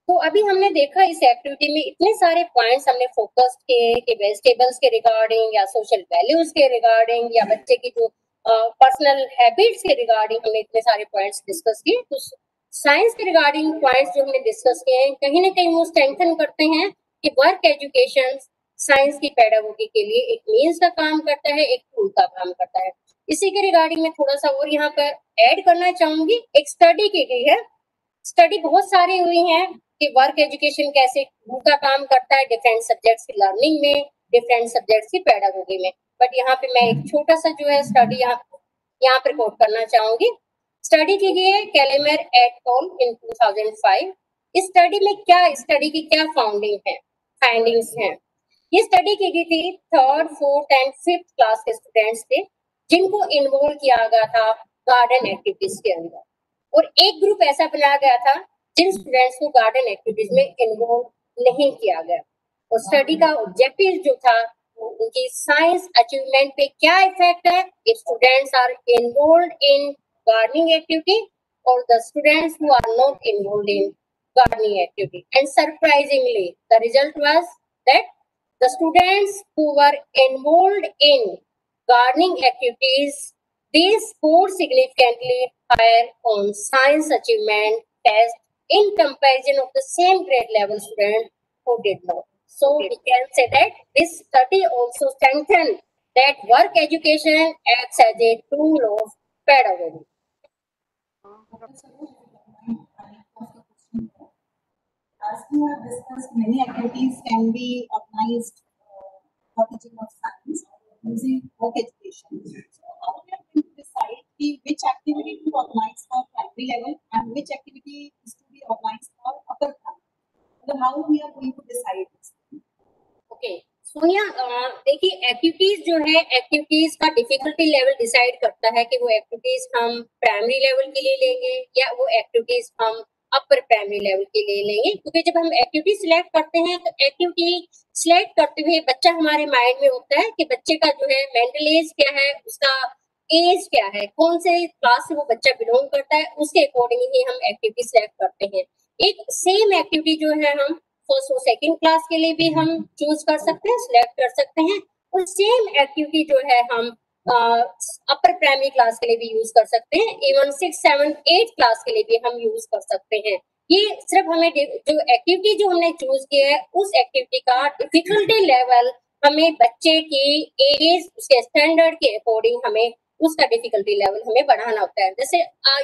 तो अभी हमने देखा इस एक्टिविटी में इतने सारे पॉइंट्स हमने फोकस किए कि वेजिटेबल्स के रिगार्डिंग या सोशल वैल्यूज़ के रिगार्डिंग या बच्चे की जो पर्सनल हैबिट्स के रिगार्डिंग हमने इतने सारे पॉइंट्स डिस्कस किए तो साइंस के रिगार्डिंग पॉइंट्स जो हमने डिस्कस किए हैं, कहीं ना कहीं वो स्ट्रेंथन करते हैं कि वर्क एजुकेशन साइंस की पैडागोगी के लिए एक मीन्स का काम करता है, एक टूल का काम करता है। इसी के रिगार्डिंग में थोड़ा सा और यहाँ पर ऐड करना चाहूँगी। एक स्टडी की गई है। स्टडी बहुत सारी हुई है कि वर्क एजुकेशन कैसे टूल का काम करता है डिफरेंट सब्जेक्ट्स की लर्निंग में डिफरेंट सब्जेक्ट्स की पैडागोगी में। बट यहाँ पे मैं एक छोटा सा जो है स्टडी यहाँ यहाँ पर कोट करना चाहूँगी। स्टडी की गई है कैलेमर एट होल इन 2005 इस स्टडी में क्या स्टडी की क्या फाउंडिंग है? फाइंडिंग्स हैं। ये स्टडी की गई थी third fourth and fifth class के स्टूडेंट्स थे जिनको इन्वॉल्व किया गया था गार्डन एक्टिविटीज़ के अंदर। और एक ग्रुप ऐसा बनाया गया था, जिन स्टूडेंट्स को गार्डन एक्टिविटीज़ में इन्वॉल्व नहीं किया गया। और स्टडी का ऑब्जेक्टिव जो था उनकी साइंस अचीवमेंट पे क्या इफ़ेक्ट है? Students are involve in gardening activity or the students who are not involved in gardening activity. And surprisingly, the result was that the students who were involved in gardening activities, they scored significantly higher on science achievement test in comparison of the same grade level student who did not. So we can say that this study also strengthened that work education acts as a tool of pedagogy. As we have discussed, many activities can be organized uh, for teaching of science using work education. So how we are going to decide which activity to organize for primary level and which activity is to be organized for upper primary. So how we are going to decide this? Okay Sonia देखिए activities जो है activities का difficulty level decide करता है कि वो activities हम primary level के लिए लेंगे या वो एक्टिविटीज़ हम अपर प्राइमरी लेवल के लिए लेंगे। क्योंकि जब हम एक्टिविटी सिलेक्ट करते हैं तो एक्टिविटी सिलेक्ट करते हुए बच्चा हमारे माइंड में होता है कि बच्चे का जो है मेंटल एज क्या है, उसका एज क्या है, कौन से क्लास से वो बच्चा बिलोंग करता है, उसके अकॉर्डिंग ही हम एक्टिविटी सिलेक्ट करते हैं। एक सेम एक्टिविटी जो है हम फ़र्स्ट और सेकंड क्लास के लिए भी हम चूज़ कर सकते हैं सिलेक्ट कर सकते हैं। और सेम एक्टिविटी जो है हम अपर प्राइमरी क्लास के लिए भी यूज़ कर सकते हैं। Even six seven eight class के लिए भी हम यूज़ कर सकते हैं। ये सिर्फ़ हमें जो एक्टिविटी जो हमने चूज़ की है उस एक्टिविटी का डिफिकल्टी लेवल हमें बच्चे की एज उसके स्टैंडर्ड के अकॉर्डिंग हमें उसका डिफिकल्टी लेवल हमें बढ़ाना होता है। जैसे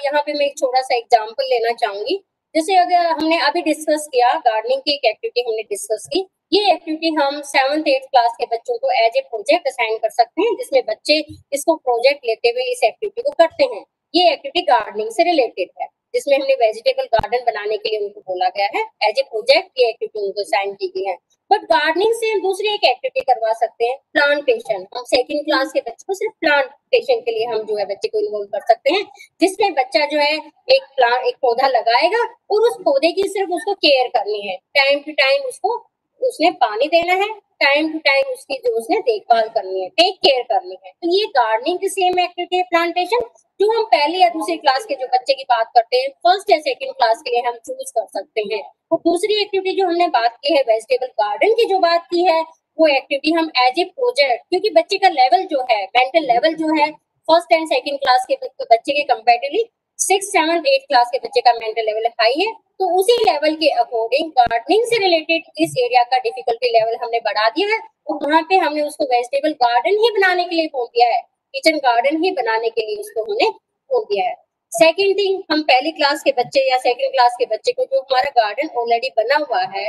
यहाँ पे मैं एक छोटा सा एग्ज़ाम्पल लेना चाहूँगी। जैसे अगर हमने अभी डिस्कस किया गार्डनिंग की एक एक्टिविटी हमने डिस्कस की, ये एक्टिविटी हम सेवन एट क्लास के बच्चों को एज ए प्रोजेक्ट असाइन कर सकते हैं, जिसमें बच्चे इसको प्रोजेक्ट लेते हुए इस एक्टिविटी को करते हैं। ये एक्टिविटी गार्डनिंग से रिलेटेड है, जिसमें हमने वेजिटेबल गार्डन बनाने के लिए उनको बोला गया है। एज ए प्रोजेक्ट ये एक्टिविटी उनको असाइन की गई है। बट गार्डनिंग से हम दूसरी एक एक्टिविटी करवा सकते हैं प्लांटेशन हम सेकंड क्लास के बच्चे को सिर्फ़ प्लांटेशन के लिए हम जो है बच्चे को इन्वॉल्व कर सकते हैं, जिसमें बच्चा जो है एक प्लांट एक पौधा लगाएगा और उस पौधे की सिर्फ़ उसको केयर करनी है. टाइम टू टाइम उसको, उसने पानी देना है टाइम टू टाइम उसकी जो उसने देखभाल करनी है टेक केयर करनी है. तो ये गार्डनिंग की सेम एक्टिविटी है प्लांटेशन जो हम पहले या दूसरी क्लास के जो बच्चे की बात करते हैं फ़र्स्ट या सेकंड क्लास के लिए हम चूज़ कर सकते हैं। और दूसरी एक्टिविटी जो हमने बात की है वेजिटेबल गार्डन की जो बात की है, वो एक्टिविटी हम एज ए प्रोजेक्ट क्योंकि बच्चे का लेवल जो है मेंटल लेवल जो है फ़र्स्ट एंड सेकेंड क्लास के बच्चे के comparatively six seven eight class के बच्चे का मेंटल लेवल हाई है। तो उसी लेवल के अकॉर्डिंग गार्डनिंग से रिलेटेड इस एरिया का डिफिकल्टी लेवल हमने बढ़ा दिया है। और वहाँ पे हमने उसको वेजिटेबल गार्डन ही बनाने के लिए बोल दिया है। किचन गार्डन ही बनाने के लिए उसको हमने बोल दिया है। सेकेंड थिंग हम पहली क्लास के बच्चे या सेकेंड क्लास के बच्चे को जो हमारा गार्डन ऑलरेडी बना हुआ है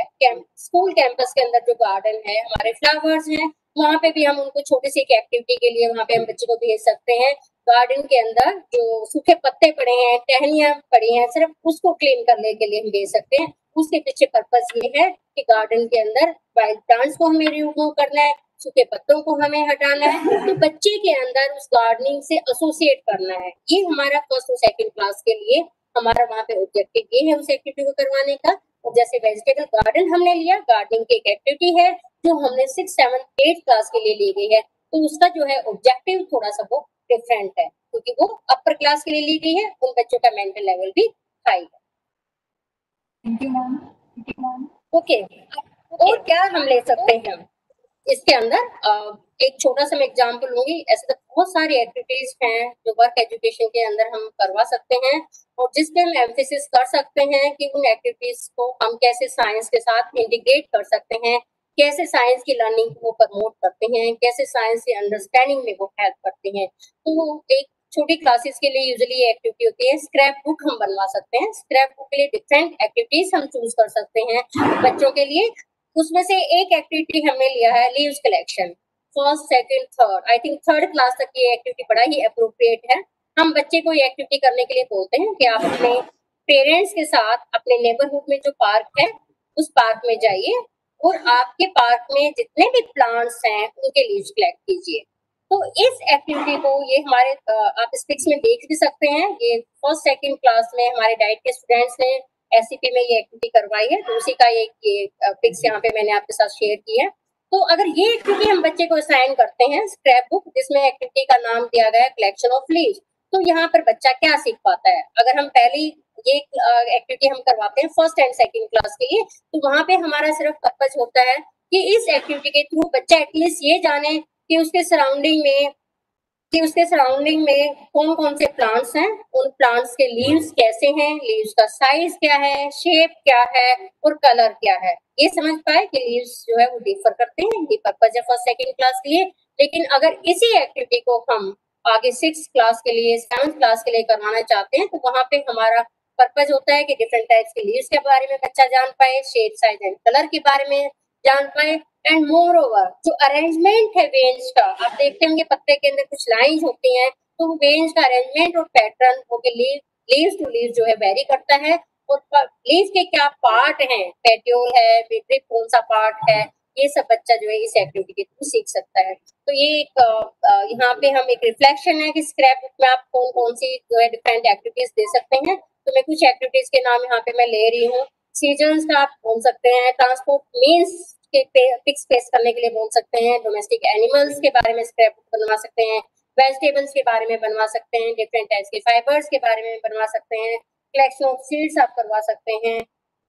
स्कूल कैंपस के अंदर जो गार्डन है, हमारे फ्लावर्स हैं, वहाँ पे भी हम उनको छोटी सी एक एक्टिविटी के लिए वहाँ पे हम बच्चे को भेज सकते हैं। गार्डन के अंदर जो सूखे पत्ते पड़े हैं, टहनिया पड़ी हैं, सिर्फ़ उसको क्लीन करने के लिए हम भेज सकते हैं। उसके पीछे पर्पज ये है कि गार्डन के अंदर वाइल्ड प्लांट्स को हमें रिमूव करना है। सूखे पत्तों को हमें हटाना है। तो बच्चे के अंदर उस गार्डनिंग से एसोसिएट करना है। ये हमारा फ़र्स्ट और सेकंड क्लास के लिए हमारा वहाँ पे ऑब्जेक्टिव ये है उस एक्टिविटी को करवाने का। और जैसे वेजिटेबल गार्डन हमने लिया गार्डनिंग की एक एक्टिविटी है जो हमने सिक्स सेवन एट क्लास के लिए ली गई है। तो उसका जो है ऑब्जेक्टिव थोड़ा सा वो डिफरेंट है क्योंकि वो अपर क्लास के लिए ली गई है उन बच्चों का मेंटल लेवल भी हाई है. Thank you, ma'am. ओके और क्या हम ले सकते हैं? इसके अंदर एक छोटा सा मैं एग्जांपल लूँगी। ऐसे तो बहुत सारी एक्टिविटीज़ हैं जो वर्क एजुकेशन के अंदर हम करवा सकते हैं और जिस पे हम एम्फेसिस कर सकते हैं कि उन एक्टिविटीज़ को हम कैसे साइंस के साथ इंटीग्रेट कर सकते हैं, कैसे साइंस की लर्निंग को प्रमोट करते हैं, कैसे साइंस की अंडरस्टैंडिंग में वो हेल्प करते हैं। तो एक छोटी क्लासेस के लिए यूजुअली एक्टिविटी होती है स्क्रैप बुक हम बनवा सकते हैं। स्क्रैप बुक के लिए डिफरेंट एक्टिविटीज़ हम चूज़ कर सकते हैं बच्चों के लिए। उसमें से एक एक्टिविटी हमने लिया है leaves collection first second third I think third class तक ये एक्टिविटी बड़ा ही अप्रोप्रिएट है. हम बच्चे को ये एक्टिविटी करने के लिए बोलते हैं कि आप अपने पेरेंट्स के साथ अपने नेबरहुड में जो पार्क है, उस पार्क में जाइए और आपके पार्क में जितने भी प्लांट्स हैं, उनके लीव्स कलेक्ट कीजिए. तो इस एक्टिविटी को ये हमारे आप स्पिक्स में देख भी सकते हैं. ये फ़र्स्ट सेकंड क्लास में हमारे डाइट के स्टूडेंट्स ने एससीपी में ये एक्टिविटी करवाई है तो उसी का ये ये पिक्स यहाँ पे मैंने आपके साथ शेयर किया है। तो अगर ये एक्टिविटी हम बच्चे को असाइन करते हैं स्क्रैप बुक जिसमें एक्टिविटी का नाम दिया गया है कलेक्शन ऑफ़ लीव्स तो यहाँ पर बच्चा क्या सीख पाता है? अगर हम पहली ये एक्टिविटी हम करवाते हैं फ़र्स्ट एंड सेकंड क्लास के लिए तो वहाँ पे हमारा सिर्फ़ पर्पज होता है कि इस एक्टिविटी के थ्रू बच्चा एटलीस्ट ये जाने कि उसके सराउंडिंग में कि उसके सराउंडिंग में कौन कौन से प्लांट्स हैं, उन प्लांट्स के लीव्स कैसे हैं लीव्स का साइज़ क्या है शेप क्या है और कलर क्या है। ये समझ पाए कि लीव्स जो है वो डिफर करते हैं, ये पर्पज है फ़र्स्ट सेकेंड क्लास के लिए। लेकिन अगर इसी एक्टिविटी को हम आगे सिक्स क्लास के लिए सेवंथ क्लास के लिए करवाना चाहते हैं तो वहाँ पे हमारा पर्पज होता है कि डिफरेंट टाइप्स के लीव्स के बारे में बच्चा जान पाए शेप साइज़ एंड कलर के बारे में जान एंड मोर ओवर जो अरेंजमेंट है वेंज का, आप देखते होंगे पत्ते के अंदर कुछ लाइंस होती हैं तो वो वेंज का अरेंजमेंट और पैटर्न वो लीव लीव्स टू लीव्स जो है वेरी करता है, और लीव के क्या पार्ट हैं? पेट्योल है ड्रिप कौन सा पार्ट है? ये सब बच्चा जो है इस एक्टिविटी के थ्रू सीख सकता है। तो ये एक यहाँ पे हम एक रिफ्लेक्शन है कि स्क्रैप बुक में आप कौन कौन सी जो है डिफरेंट एक्टिविटीज़ दे सकते हैं। तो मैं कुछ एक्टिविटीज़ के नाम यहाँ पे मैं ले रही हूँ। सीज़न का आप बोल सकते हैं ट्रांसपोर्ट मीन्स के फिक्स फेस करने के लिए बोल सकते हैं डोमेस्टिक एनिमल्स के बारे में स्क्रैप बनवा सकते हैं वेजिटेबल्स के बारे में बनवा सकते हैं डिफरेंट टाइप्स के फाइबर्स के बारे में बनवा सकते हैं कलेक्शन ऑफ़ सीड्स आप करवा सकते हैं।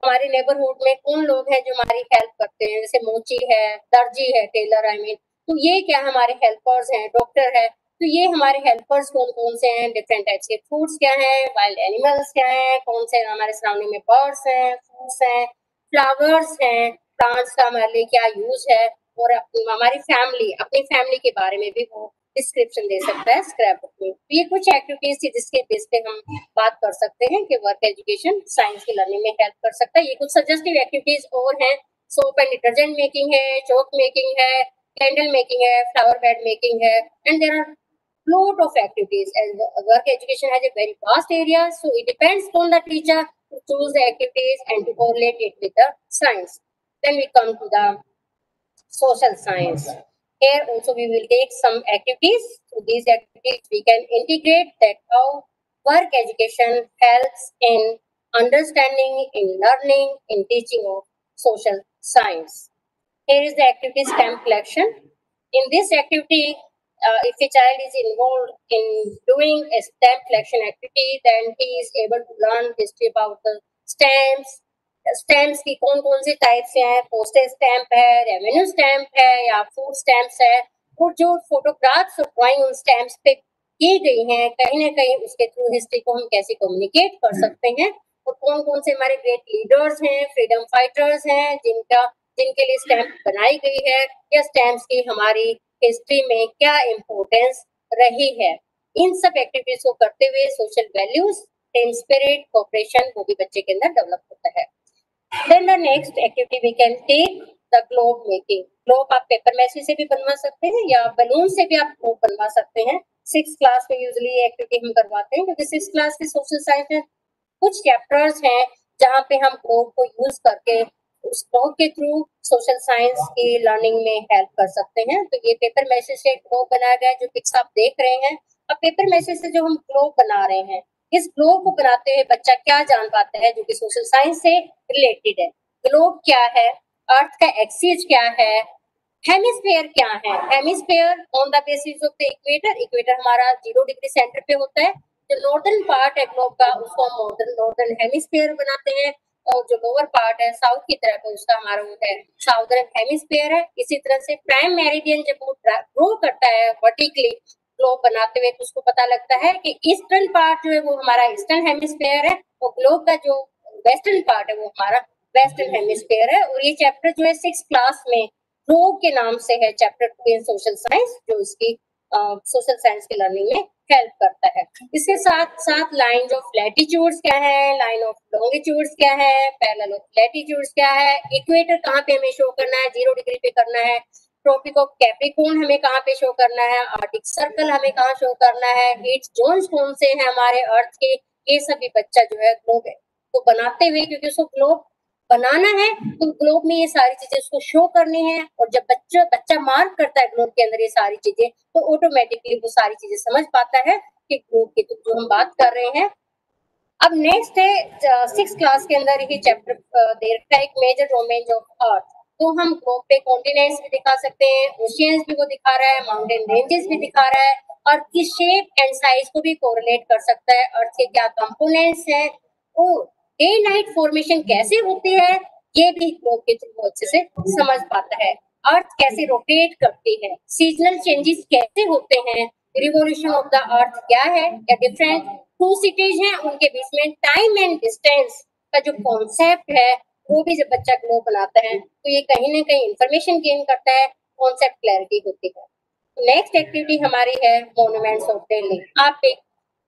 हमारे नेबरहुड में कौन लोग हैं जो हमारी हेल्प करते हैं, जैसे मोची है, दर्जी है टेलर आई मीन तो ये क्या हमारे हेल्पर्स हैं डॉक्टर है तो ये हमारे हेल्पर्स कौन कौन से हैं? डिफरेंट टाइप्स के फ्रूट्स क्या हैं? वाइल्ड एनिमल्स क्या हैं? कौन से हमारे सराउंडिंग में बर्ड्स हैं? फ्रूट्स हैं? फ्लावर्स हैं? प्लांट्स का हमारे लिए क्या यूज़ है? और हमारी फैमिली अपनी फैमिली के बारे में भी वो डिस्क्रिप्शन दे सकता है स्क्रैप बुक में। तो ये कुछ एक्टिविटीज़ थी जिसके बेस पे हम बात कर सकते हैं कि वर्क एजुकेशन साइंस की लर्निंग में हेल्प कर सकता है। ये कुछ सजेस्टिव एक्टिविटीज़ और हैं। सोप एंड डिटर्जेंट मेकिंग है चौक मेकिंग है कैंडल मेकिंग है फ्लावर बेड मेकिंग है। And there are load of activities. And work education has a very vast area so it depends on the teacher to choose the activities and to correlate it with the science. Then we come to the social science. Here also we will take some activities. So these activities we can integrate that how work education helps in understanding in learning in teaching of social science. Here is the activity stamp collection. In this activity uh, if a child is involved in doing a stamp collection activity, then he is able to learn history about the stamps. Stamps की कौन कौन से type से हैं postage stamp है revenue stamp है या food stamps है और जो फोटोग्राफ्स और ड्राइंग उन स्टैम्प्स पे की गई हैं कहीं ना कहीं उसके थ्रू हिस्ट्री को हम कैसे कम्युनिकेट कर सकते हैं और कौन कौन से हमारे ग्रेट लीडर्स हैं फ्रीडम फाइटर्स हैं जिनका जिनके लिए स्टैम्प बनाई गई है, या स्टैम्प्स की हमारी हिस्ट्री में क्या इम्पोर्टेंस रही है? इन सब एक्टिविटीज़ को करते हुए social values team spirit cooperation वो भी बच्चे के अंदर डेवलप होता है। Then the next activity we can take the globe making globe आप पेपर मैसी से भी बनवा सकते हैं, या बलून से भी आप ग्लोब बनवा सकते हैं। सिक्स क्लास में यूजली एक्टिविटी हम करवाते हैं, क्योंकि सिक्स क्लास के सोशल साइंस में कुछ चैप्टर्स हैं जहाँ पे हम ग्लोब को यूज़ करके उस ब्लॉग के थ्रू सोशल साइंस की लर्निंग में हेल्प कर सकते हैं। तो ये पेपर मैसेज से ग्लोब बनाया गया है, जो पिक्स आप देख रहे हैं। अब पेपर मैसेज से जो हम ग्लोब बना रहे हैं, इस ग्लोब को बनाते हुए बच्चा क्या जान पाता है, जो कि सोशल साइंस से रिलेटेड है? ग्लोब क्या है? अर्थ का एक्सिस क्या है? हेमिस्फेयर क्या है? Hemisphere on the basis of the equator. Equator हमारा ज़ीरो डिग्री सेंटर पे होता है। जो नॉर्दर्न पार्ट है ग्लोब का, उसको हम नॉर्दर्न नॉर्दर्न हेमिस्फेयर बनाते हैं। और जो लोअर पार्ट है साउथ की तरफ़ है, उसका हमारा वो है। साउदर्न हेमिस्फेयर है, इसी तरह से प्राइम मेरिडियन जब वो ग्रो करता है वर्टिकली ग्लोब बनाते हुए तो उसको पता लगता है कि ईस्टर्न पार्ट जो है वो हमारा ईस्टर्न हेमिस्फेयर है और ग्लोब का जो वेस्टर्न पार्ट है वो हमारा वेस्टर्न हेमिस्फेयर है। और ये चैप्टर जो है सिक्स क्लास में ग्लोब के नाम से है chapter two in social science जो इसकी सोशल साइंस की लर्निंग में हेल्प करता है। इसके साथ साथ लाइन ऑफ़ लेटीट्यूड्स क्या है? लाइन ऑफ़ लॉन्गिट्यूड्स क्या है? पैरेलल ऑफ़ लेटीट्यूड्स क्या है? इक्वेटर कहाँ पे हमें शो करना है? ज़ीरो डिग्री पे करना है। ट्रॉपिक ऑफ़ कैप्रिकॉर्न हमें कहाँ पे शो करना है? आर्टिक सर्कल हमें कहाँ शो करना है? हीट जोन्स कौन से हैं हमारे अर्थ के? ये सभी बच्चा जो है ग्लोब को बनाते हुए, क्योंकि उसको ग्लोब बनाना है तो ग्लोब में ये सारी चीज़ें उसको शो करनी है और जब बच्चा बच्चा मार्क करता है ग्लोब के अंदर ये सारी चीज़ें तो ऑटोमेटिकली वो सारी चीज़ें समझ पाता है कि ग्लोब की तो जो हम बात कर रहे हैं। अब नेक्स्ट है सिक्स क्लास के अंदर ही चैप्टर दे रखा है एक मेजर डोमेन ऑफ़ अर्थ तो हम ग्लोब पे कॉन्टिनेंट्स भी दिखा सकते हैं ओशियंस भी वो दिखा रहा है माउंटेन रेंजेस भी दिखा रहा है अर्थ की शेप एंड साइज़ को भी कोरिलेट कर सकता है। अर्थ के क्या कंपोनेंट्स हैं, और डे नाइट फॉर्मेशन कैसे होती है, ये भी ग्लोब के थ्रू अच्छे से समझ पाता है। अर्थ कैसे रोटेट करती है सीजनल चेंजेस कैसे होते हैं रिवोल्यूशन ऑफ़ द अर्थ क्या है, या डिफरेंट टू सिटीज़ हैं, उनके बीच में टाइम एंड डिस्टेंस का जो कॉन्सेप्ट है, वो भी जब बच्चा ग्लो बनाता है तो ये कहीं ना कहीं इंफॉर्मेशन गेन करता है कॉन्सेप्ट क्लैरिटी होती है। नेक्स्ट एक्टिविटी हमारी है मोन्यूमेंट्स ऑफ़ दिल्ली आप एक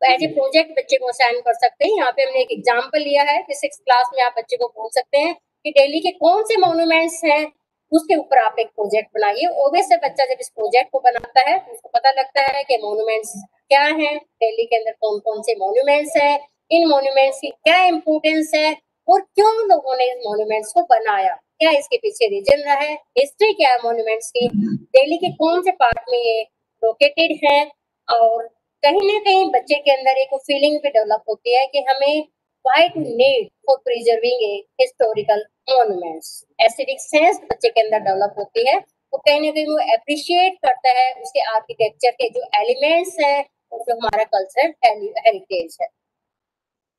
एज ए प्रोजेक्ट बच्चे को असाइन कर सकते हैं। यहाँ पे हमने एक एग्ज़ाम्पल लिया है कि सिक्स क्लास में आप बच्चे को बोल सकते हैं कि दिल्ली के कौन से मोन्यूमेंट्स हैं उसके ऊपर आप एक प्रोजेक्ट बनाइए। ओबियस से बच्चा जब इस प्रोजेक्ट को बनाता है तो उसको पता लगता है कि मोन्यूमेंट्स क्या है दिल्ली के अंदर कौन कौन से मॉन्यूमेंट्स है इन मॉन्यूमेंट्स की क्या इम्पोर्टेंस है और क्यों लोगों ने इस मॉन्यूमेंट्स को बनाया? क्या इसके पीछे रीजन रहा है? हिस्ट्री क्या है मॉन्यूमेंट्स की? दिल्ली के कौन से पार्ट में ये लोकेटेड है? और कहीं ना कहीं बच्चे के अंदर एक फीलिंग भी डेवलप होती है कि हमें why need for preserving a historical monuments acidic sense बच्चे के अंदर डेवलप होती है। वो कहीं ना कहीं वो अप्रिशिएट करता है उसके आर्किटेक्चर के जो एलिमेंट्स हैं जो हमारा कल्चर हेरिटेज है।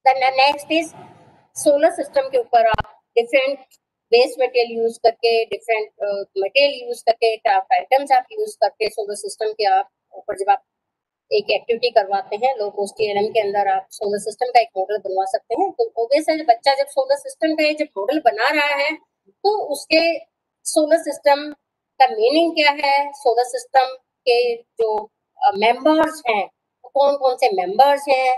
नेक्स्ट इज़ सोलर सिस्टम के ऊपर आप डिफरेंट वेस्ट मटेरियल यूज़ करके डिफरेंट मटेरियल यूज़ करके क्राफ्ट आइटम्स आप यूज़ करके सोलर सिस्टम के आप ऊपर जब आप एक एक्टिविटी करवाते हैं लो कॉस्ट के के अंदर आप सोलर सिस्टम का एक मॉडल बनवा सकते हैं। तो ओबियस है बच्चा जब सोलर सिस्टम का जब मॉडल बना रहा है तो उसके सोलर सिस्टम का मीनिंग क्या है? सोलर सिस्टम के जो मेंबर्स हैं कौन कौन से मेंबर्स हैं?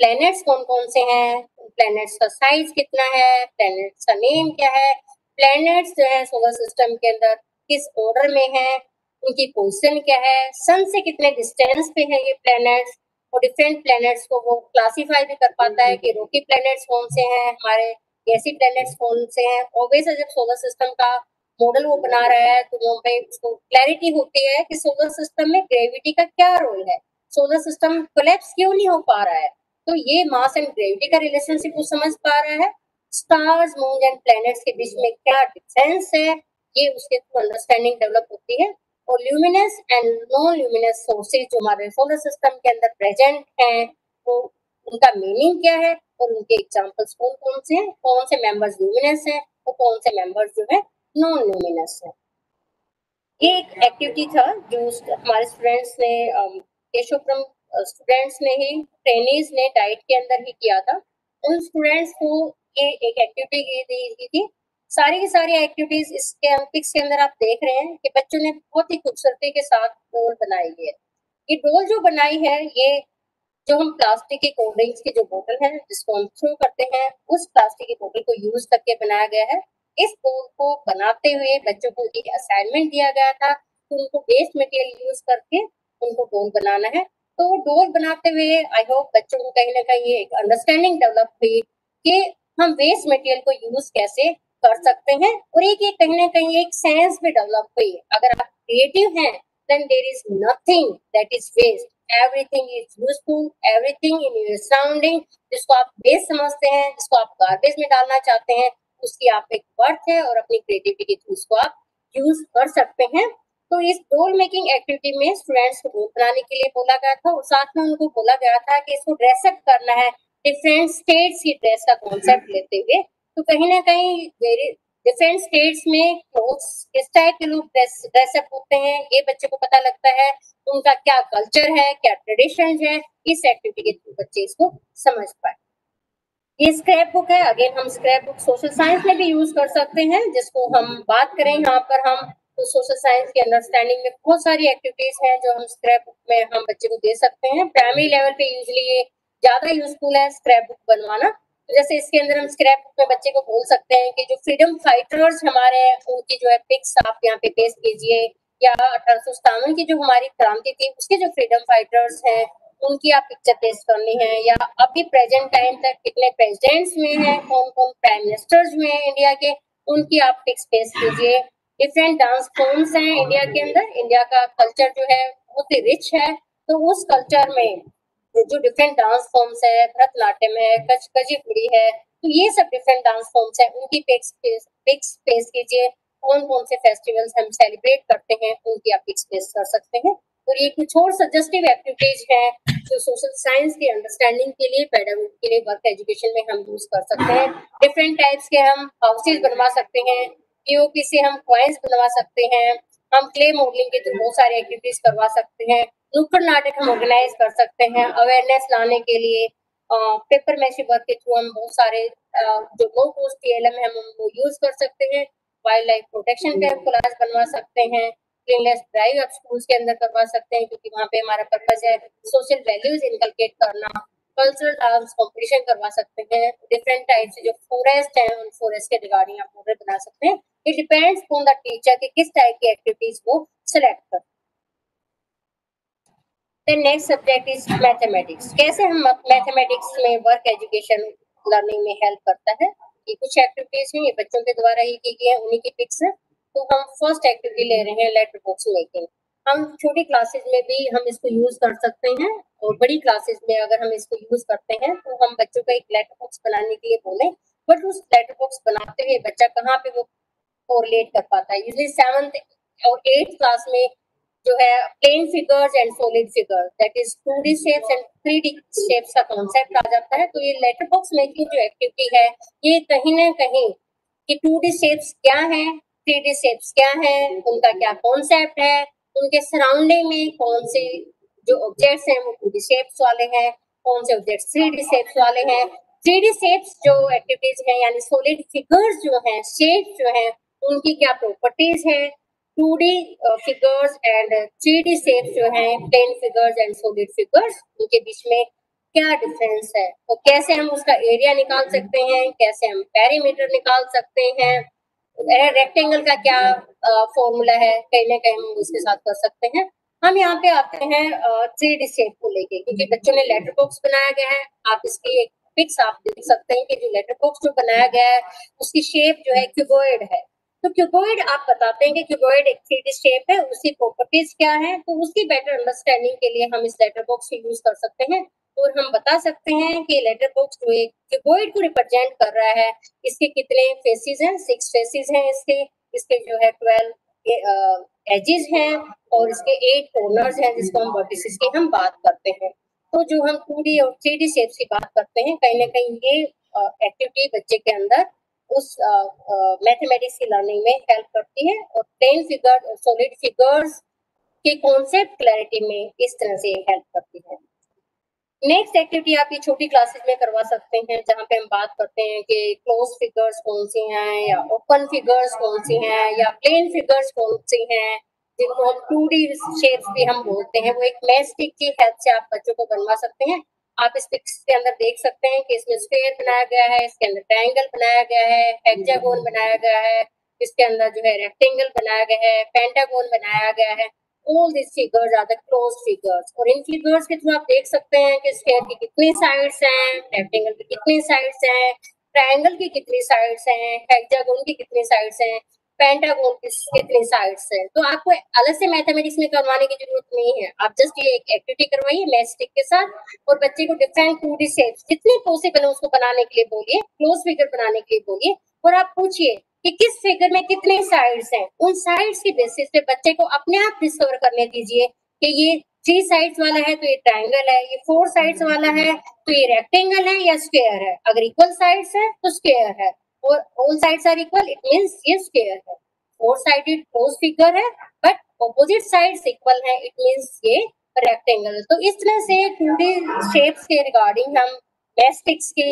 प्लैनेट्स कौन कौन से हैं? प्लैनेट्स का साइज़ कितना है? प्लैनेट्स का नेम क्या है? प्लैनेट्स जो है सोलर सिस्टम के अंदर किस ऑर्डर में है? उनकी पोजिशन क्या है, सन से कितने डिस्टेंस पे है ये प्लैनेट्स और डिफरेंट प्लैनेट्स को वो क्लासीफाई भी कर पाता है कि रोकी प्लैनेट्स कौन से हैं, हमारे गैसी प्लैनेट्स कौन से हैं। ऑब्वियस जब सोलर सिस्टम का मॉडल वो बना रहा है तो वहाँ पे उसको क्लैरिटी होती है कि सोलर सिस्टम में ग्रेविटी का क्या रोल है। सोलर सिस्टम कोलेप्स क्यों नहीं हो पा रहा है? तो ये मास एंड ग्रेविटी का रिलेशनशिप वो समझ पा रहा है। स्टार्स मून एंड प्लैनेट्स के बीच में क्या डिफरेंस है, ये उसके अंडरस्टैंडिंग डेवलप होती है। और luminous and non luminous sources जो हमारे सोलर सिस्टम के अंदर प्रेजेंट हैं, वो उनका मीनिंग क्या है? और उनके एग्जांपल्स कौन कौन से हैं? कौन से मेंबर्स ल्यूमिनस हैं? और कौन से मेंबर्स जो है नॉन ल्यूमिनस हैं? ये एक एक्टिविटी था जो हमारे स्टूडेंट्स ने केशवपुरम स्टूडेंट्स ने ही ट्रेनिज ने डाइट के अंदर ही किया था। उन स्टूडेंट्स को ये एक एक्टिविटी दी थी सारी की सारी एक्टिविटीज़ इसके पिक्स के अंदर आप देख रहे हैं कि बच्चों ने बहुत ही खूबसूरती के साथ डोल बनाई है। ये डोल जो बनाई है, ये जो हम प्लास्टिक के कोल्ड ड्रिंक्स की जो बोतल है, जिसको हम थ्रो करते हैं, उस प्लास्टिक की बोतल को यूज़ करके बनाया गया है। इस डोल को बनाते हुए बच्चों को एक असाइनमेंट दिया गया था तो उनको वेस्ट मटेरियल यूज़ करके उनको डोल बनाना है। तो डोल बनाते हुए आई होप बच्चों को कहीं ना कहीं एक अंडरस्टैंडिंग डेवलप हुई कि हम वेस्ट मटेरियल को यूज़ कैसे कर सकते हैं और एक एक कहीं ना कहीं एक सेंस भी डेवलप हुई है। अगर आप क्रिएटिव हैं then there is nothing that is waste everything is useful everything in your surrounding जिसको आप वेस्ट समझते हैं, जिसको आप गार्बेज में डालना चाहते हैं, उसकी आप एक वर्थ है और अपनी क्रिएटिविटी के थ्रू उसको आप यूज़ कर सकते हैं। तो इस डोल मेकिंग एक्टिविटी में स्टूडेंट्स को डोल बनाने के लिए बोला गया था और साथ में उनको बोला गया था कि इसको ड्रेसअप करना है डिफरेंट स्टेट्स की ड्रेस का कॉन्सेप्ट लेते हुए। तो कहीं ना कहीं डिफरेंट स्टेट्स में क्लोथ्स किस टाइप के लोग ड्रेस ड्रेसअप होते हैं। ये बच्चे को पता लगता है उनका क्या कल्चर है, क्या ट्रेडिशन है, इस एक्टिविटी के थ्रू बच्चे इसको समझ पाए। ये स्क्रैप बुक है। अगेन हम स्क्रैप बुक सोशल साइंस में भी यूज़ कर सकते हैं, जिसको हम बात करें यहाँ पर हम तो सोशल साइंस की अंडरस्टैंडिंग में बहुत सारी एक्टिविटीज़ हैं जो हम स्क्रैप बुक में हम बच्चे को दे सकते हैं। प्राइमरी लेवल पे यूजली ये ज़्यादा यूजफुल है स्क्रैप बुक बनवाना। जैसे इसके अंदर हम स्क्रैप में बच्चे को बोल सकते हैं कि जो फ्रीडम फाइटर्स हमारे हैं, उनकी जो है पिक्स आप यहाँ पे पेस्ट कीजिए। या अठारह सौ सत्तावन की जो हमारी क्रांति थी, उसके जो फ्रीडम फाइटर्स हैं, उनकी आप पिक्चर पेश करनी है। या अभी प्रेजेंट टाइम तक कितने प्रेसिडेंट्स में हैं कौन कौन प्राइम मिनिस्टर्स में हैं इंडिया के, उनकी आप पिक्स पेश कीजिए। डिफरेंट डांस फॉर्म्स हैं इंडिया के अंदर। इंडिया का कल्चर जो है, बहुत ही रिच है। तो उस कल्चर में जो डिफरेंट डांस फॉर्म्स है, भरतनाट्यम है कच कजीपुड़ी है तो ये सब डिफरेंट डांस फॉर्म्स है। उनकी पिक्स पिक्स पेश कीजिए कौन कौन से फेस्टिवल्स हम सेलिब्रेट करते हैं, उनकी आप पिक्स पेश कर सकते हैं। और ये कुछ और सजेस्टिव एक्टिविटीज़ है, जो सोशल साइंस की अंडरस्टैंडिंग के लिए पेडागोजी के लिए वर्क एजुकेशन में हम यूज़ कर सकते हैं। डिफरेंट टाइप्स के हम हाउसेज बनवा सकते हैं पीओपी से हम क्वाइंस बनवा सकते हैं, हम क्ले मॉडलिंग के थ्रू बहुत सारी एक्टिविटीज़ करवा सकते हैं। नुक्कड़ नाटक हम ऑर्गेनाइज कर सकते हैं अवेयरनेस लाने के लिए पेपर मैशी वर्क के थ्रू हम बहुत सारे जो लो कॉस्ट टीएलएम है हम वो यूज़ कर सकते हैं वाइल्ड लाइफ प्रोटेक्शन पे हम क्लास बनवा सकते हैं क्लीनलेस ड्राइव आप स्कूल्स के अंदर करवा सकते हैं क्योंकि वहाँ पे हमारा पर्पज है सोशल वैल्यूज़ इनकलकेट करना कल्चरल डांस कॉम्पिटिशन करवा सकते हैं डिफरेंट टाइप से जो फॉरेस्ट है उन फॉरेस्ट के रिगार्डिंग आप मॉडल बना सकते हैं। It depends on the teacher कि किस टाइप की एक्टिविटीज़ को सिलेक्ट कर The next subject is mathematics कैसे हम मैथमेटिक्स में वर्क एजुकेशन लर्निंग में हेल्प करता है? ये कुछ एक्टिविटीज़ हैं, ये बच्चों के द्वारा ही की गई है, उन्हीं की पिक्स है। तो हम फ़र्स्ट एक्टिविटी ले रहे हैं लेटर बॉक्स मेकिंग हम छोटी क्लासेस में भी हम इसको यूज़ कर सकते हैं और बड़ी क्लासेस में अगर हम इसको यूज़ करते हैं तो हम बच्चों का एक लेटर बॉक्स बनाने के लिए बोले। बट उस लेटर बॉक्स बनाते हुए बच्चा कहाँ पे वो कोरिलेट कर पाता है? यूजली सेवंथ और एट्थ क्लास में जो है plane figures and solid figure that is two D shapes and three D shapes का कॉन्सेप्ट आ जाता है। तो ये लेटर बॉक्स मेकिंग जो एक्टिविटी है, ये कहीं ना कहीं कि टू डी शेप्स क्या है थ्री डी शेप्स क्या है, उनका क्या कॉन्सेप्ट है, उनके सराउंडिंग में कौन से जो ऑब्जेक्ट्स हैं वो टू डी शेप्स वाले हैं, कौन से ऑब्जेक्ट्स थ्री डी शेप्स वाले हैं। थ्री डी शेप्स जो एक्टिविटीज़ हैं, यानी सॉलिड फिगर्स जो हैं शेप्स जो हैं, उनकी क्या प्रॉपर्टीज़ है two D figures and three D shapes जो हैं plane figures and solid figures उनके बीच में क्या डिफरेंस है? और कैसे हम उसका एरिया निकाल सकते हैं? कैसे हम पेरीमीटर निकाल सकते हैं? रेक्टेंगल का क्या फॉर्मूला है? कहीं ना कहीं हम उसके साथ कर सकते हैं। हम यहाँ पे आते हैं थ्री डी शेप को लेके, क्योंकि बच्चों ने लेटर बॉक्स बनाया गया है। आप इसकी एक पिक्स आप देख सकते हैं कि जो लेटर बॉक्स जो बनाया गया है, उसकी शेप जो है क्यूबोइड है। तो क्यूबोइड आप बताते हैं कि क्यूबोइड एक थ्री शेप है उसकी प्रॉपर्टीज़ क्या है? तो उसकी बेटर अंडरस्टैंडिंग के लिए हम इस लेटर बॉक्स को यूज़ कर सकते हैं और हम बता सकते हैं कि लेटर बॉक्स जो एक क्यूबॉइड को रिप्रेजेंट कर रहा है, इसके कितने फेसिस हैं? सिक्स फेसिस हैं इसके इसके जो है ट्वेल्व एजेस हैं और इसके एट कॉर्नर्स हैं जिसको हम वर्टिसेस की हम बात करते हैं। तो जो हम टू और थ्री शेप्स की बात करते हैं, कहीं ना कहीं ये एक्टिविटी बच्चे के अंदर उस मैथमेटिक्स की लर्निंग में हेल्प करती है और प्लेन फिगर सॉलिड फिगर्स के कॉन्सेप्ट क्लैरिटी में इस तरह से हेल्प करती है। नेक्स्ट एक्टिविटी आप ये छोटी क्लासेस में करवा सकते हैं जहाँ पे हम बात करते हैं कि क्लोज फिगर्स कौन सी हैं या ओपन फिगर्स कौन सी हैं या प्लेन फिगर्स कौन सी हैं, जिनको हम टू डी शेप्स भी हम बोलते हैं, वो एक मैस्टिक की हेल्प से आप बच्चों को बनवा सकते हैं। आप इस पिक्स के अंदर देख सकते हैं कि इसमें स्क्वेयर बनाया गया है, इसके अंदर ट्रायंगल बनाया गया है हेक्सागोन बनाया गया है, इसके अंदर जो है रेक्टेंगल बनाया गया है पेंटागोन बनाया गया है। All these figures are the closed figures. और इन फिगर्स के थ्रू आप देख सकते हैं कि स्क्वायर की कितनी साइड्स हैं रेक्टेंगल की कितनी साइड्स हैं ट्रायंगल की कितनी साइड्स हैं हेक्सागोन की कितनी साइड्स हैं। पेंटागोन कितनी साइड्स हैं तो आपको अलग से मैथमेटिक्स में करवाने की ज़रूरत नहीं है। आप जस्ट ये एक एक्टिविटी करवाइए मैस्टिक के साथ, और बच्चे को डिफरेंट टू डी शेप्स जितनी पॉसिबल है उसको बनाने के लिए बोलिए क्लोज फिगर बनाने के लिए बोलिए, और आप पूछिए कि किस फिगर में कितने साइड्स हैं। उन साइड्स के बेसिस पे बच्चे को अपने आप डिस्कवर करने दीजिए कि ये थ्री साइड्स वाला है तो ये ट्रायंगल है, ये फोर साइड्स वाला है तो ये रेक्टेंगल है या स्क्वायर है। अगर इक्वल साइड्स है तो स्क्वायर है। और all sides are equal it means ये स्क्वायर है. फोर साइडेड क्लोज फिगर है बट ऑपोजिट साइड्स इक्वल है इट मींस ये रेक्टेंगल तो इस तरह से टू डी शेप्स के रिगार्डिंग हम बेस्टिक्स के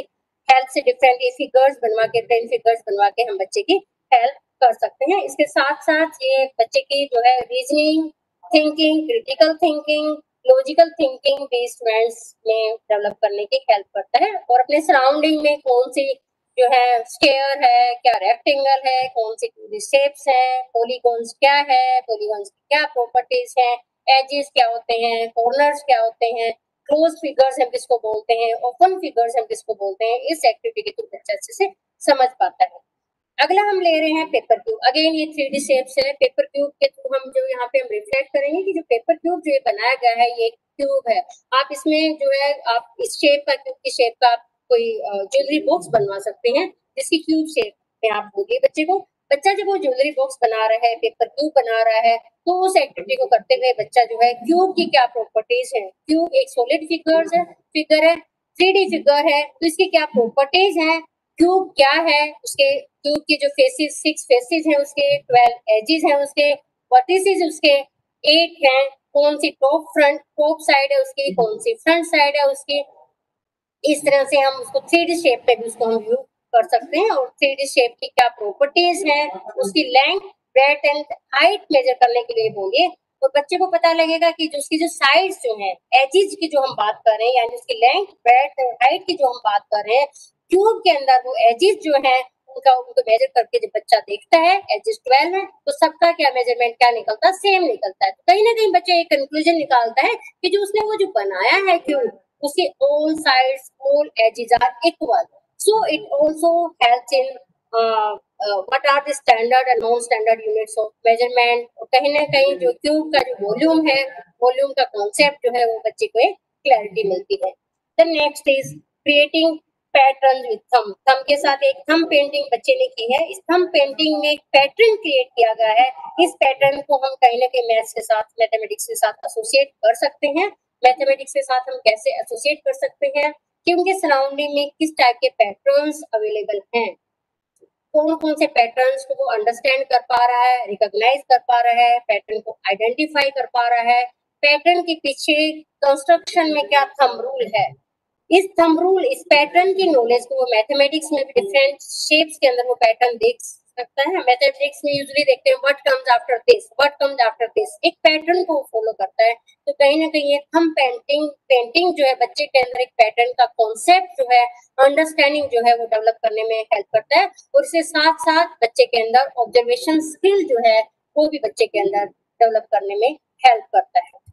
हेल्प से डिफरेंट ये फिगर्स बनवा के टेन फिगर्स बनवा के हम बच्चे की हेल्प कर सकते हैं. इसके साथ साथ ये बच्चे की जो है reasoning thinking critical thinking logical thinking भी स्टूडेंट्स में डेवलप करने की हेल्प करता है. और अपने सराउंडिंग में कौन सी जो है स्केयर है, क्या रेक्टेंगल है कौन सी टू शेप्स है पोलीगॉन्स क्या है पोलीगॉन्स की क्या प्रॉपर्टीज़ है एजेस क्या होते हैं कॉर्नर्स क्या होते हैं क्लोज फिगर्स हम किसको बोलते हैं ओपन फिगर्स हम किसको बोलते हैं, इस एक्टिविटी के थ्रू बच्चा अच्छे से समझ पाता है। अगला हम ले रहे हैं पेपर क्यूब अगेन ये थ्री डी शेप्स है। पेपर क्यूब के थ्रू हम जो यहाँ पे हम रिफ्लेक्ट करेंगे कि जो पेपर क्यूब जो ये बनाया गया है, ये क्यूब है। आप इसमें जो है, आप इस शेप का क्यूब की शेप का आप कोई ज्वेलरी बॉक्स बनवा सकते हैं, जिसकी क्यूब शेप में आप बोलिए बच्चे को। बच्चा जब वो ज्वेलरी बॉक्स बना रहा है पेपर क्यूब बना रहा है तो उस एक्टिविटी को करते हुए बच्चा जो है क्यूब की क्या प्रॉपर्टीज़ है? क्यूब एक सॉलिड फिगर है फिगर है थ्री फिगर है तो इसकी क्या प्रॉपर्टीज़ है? क्यूब क्या है? उसके क्यूब की जो फेसिस सिक्स फेसिस हैं उसके ट्वेल्व एजेस हैं उसके वर्टिसेस उसके? एट हैं, कौन सी टॉप फ्रंट टॉप साइड है उसकी, कौन सी फ्रंट साइड है उसकी इस तरह से हम उसको थ्री शेप पे भी उसको हम व्यू कर सकते हैं और थ्री शेप की क्या प्रॉपर्टीज़ है, उसकी length breadth and height measure करने के लिए बोलिए। और बच्चे को पता लगेगा कि जो उसकी जो साइड्स जो है एजिज की जो हम बात कर रहे हैं, यानी उसकी लेंथ ब्रेथ हाइट की जो हम बात कर रहे हैं क्यूब के अंदर वो एजिज जो है, उनका उनको मेजर करके जब बच्चा देखता है एजिस ट्वेल्व है तो सबका क्या मेज़रमेंट क्या निकलता है? सेम निकलता है। तो कहीं ना कहीं बच्चा एक कंक्लूजन निकालता है कि जो उसने वो जो बनाया है क्यूब उसके all sides all edges are equal so it also helps in what are standard and non standard units of measurement और कहीं ना कहीं जो क्यूब का जो वॉल्यूम है वॉल्यूम का कॉन्सेप्ट जो है, वो बच्चे को एक क्लैरिटी मिलती है। The next is creating pattern with thumb thumb के साथ एक थम पेंटिंग बच्चे ने की है। इस थम पेंटिंग में एक पैटर्न क्रिएट किया गया है। इस पैटर्न को हम कहीं ना कहीं मैथ्स के साथ मैथमेटिक्स के साथ एसोसिएट कर सकते हैं। मैथमेटिक्स के साथ हम कैसे एसोसिएट कर सकते हैं? कि उनके सराउंडिंग में किस टाइप के पैटर्न्स अवेलेबल हैं? कौन कौन से पैटर्न्स को वो अंडरस्टैंड कर पा रहा है रिकॉग्नाइज कर पा रहा है पैटर्न को आइडेंटिफाई कर पा रहा है? पैटर्न के पीछे कंस्ट्रक्शन में क्या थम रूल है? इस थंब रूल इस पैटर्न की नॉलेज को वो मैथमेटिक्स में डिफरेंट शेप्स के अंदर वो पैटर्न देख सकता है। मैथमेटिक्स में यूजली देखते हैं what comes after this what comes after this एक पैटर्न को फॉलो करता है। तो कहीं ना कहीं थंब पेंटिंग पेंटिंग जो है, बच्चे के अंदर एक पैटर्न का कॉन्सेप्ट जो है अंडरस्टैंडिंग जो है, वो डेवलप करने में हेल्प करता है। और इसके साथ साथ बच्चे के अंदर ऑब्जर्वेशन स्किल जो है, वो भी बच्चे के अंदर डेवलप करने में हेल्प करता है।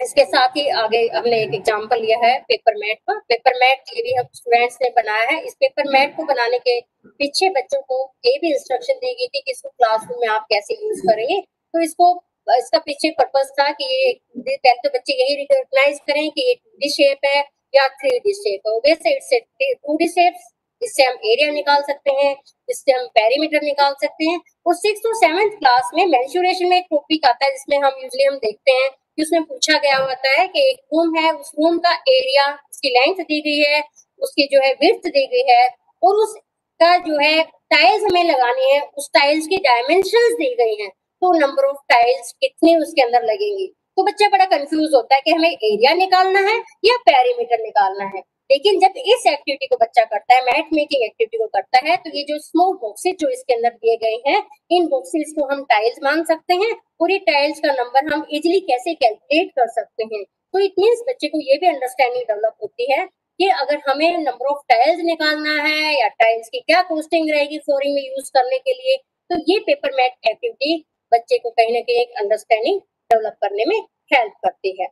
इसके साथ ही आगे हमने एक एग्जांपल लिया है पेपर मैट का। पेपर मैट ये भी हम स्टूडेंट्स ने बनाया है। इस पेपर मैट को बनाने के पीछे बच्चों को ये भी इंस्ट्रक्शन दी गई थी कि इसको क्लासरूम में आप कैसे यूज़ करेंगे। तो इसको, इसका पीछे पर्पज था कि ये पहले तो बच्चे यही रिकॉग्नाइज करें कि ये टू डी शेप है या थ्री डी शेप है। वैसे इट्स टू डी शेप इससे हम एरिया निकाल सकते हैं, इससे हम पेरीमीटर निकाल सकते हैं। और सिक्स और सेवंथ क्लास में मेंसुरेशन में एक टॉपिक आता है जिसमें हम यूजली हम देखते हैं कि उसमें पूछा गया होता है कि एक रूम है, उस रूम का एरिया उसकी लेंथ दी गई है, उसकी जो है विर्थ दी गई है और उसका जो है टाइल्स हमें लगानी है, उस टाइल्स की डायमेंशन दी गई है। तो नंबर ऑफ़ टाइल्स कितने उसके अंदर लगेंगे? तो बच्चा बड़ा कंफ्यूज होता है कि हमें एरिया निकालना है या पेरीमीटर निकालना है। लेकिन जब इस एक्टिविटी को बच्चा करता है मैथ मेकिंग एक्टिविटी को करता है तो ये जो स्मॉल बॉक्सेस जो इसके अंदर दिए गए हैं, इन बॉक्सेस को हम टाइल्स मान सकते हैं। और ये टाइल्स का नंबर हम इजिली कैसे कैलकुलेट कर सकते हैं? तो इट मीन बच्चे को ये भी अंडरस्टैंडिंग डेवलप होती है कि अगर हमें नंबर ऑफ़ टाइल्स निकालना है या टाइल्स की क्या कॉस्टिंग रहेगी फ्लोरिंग में यूज़ करने के लिए तो ये पेपर मैट एक्टिविटी बच्चे को कहीं ना कहीं एक अंडरस्टैंडिंग डेवलप करने में हेल्प करती है।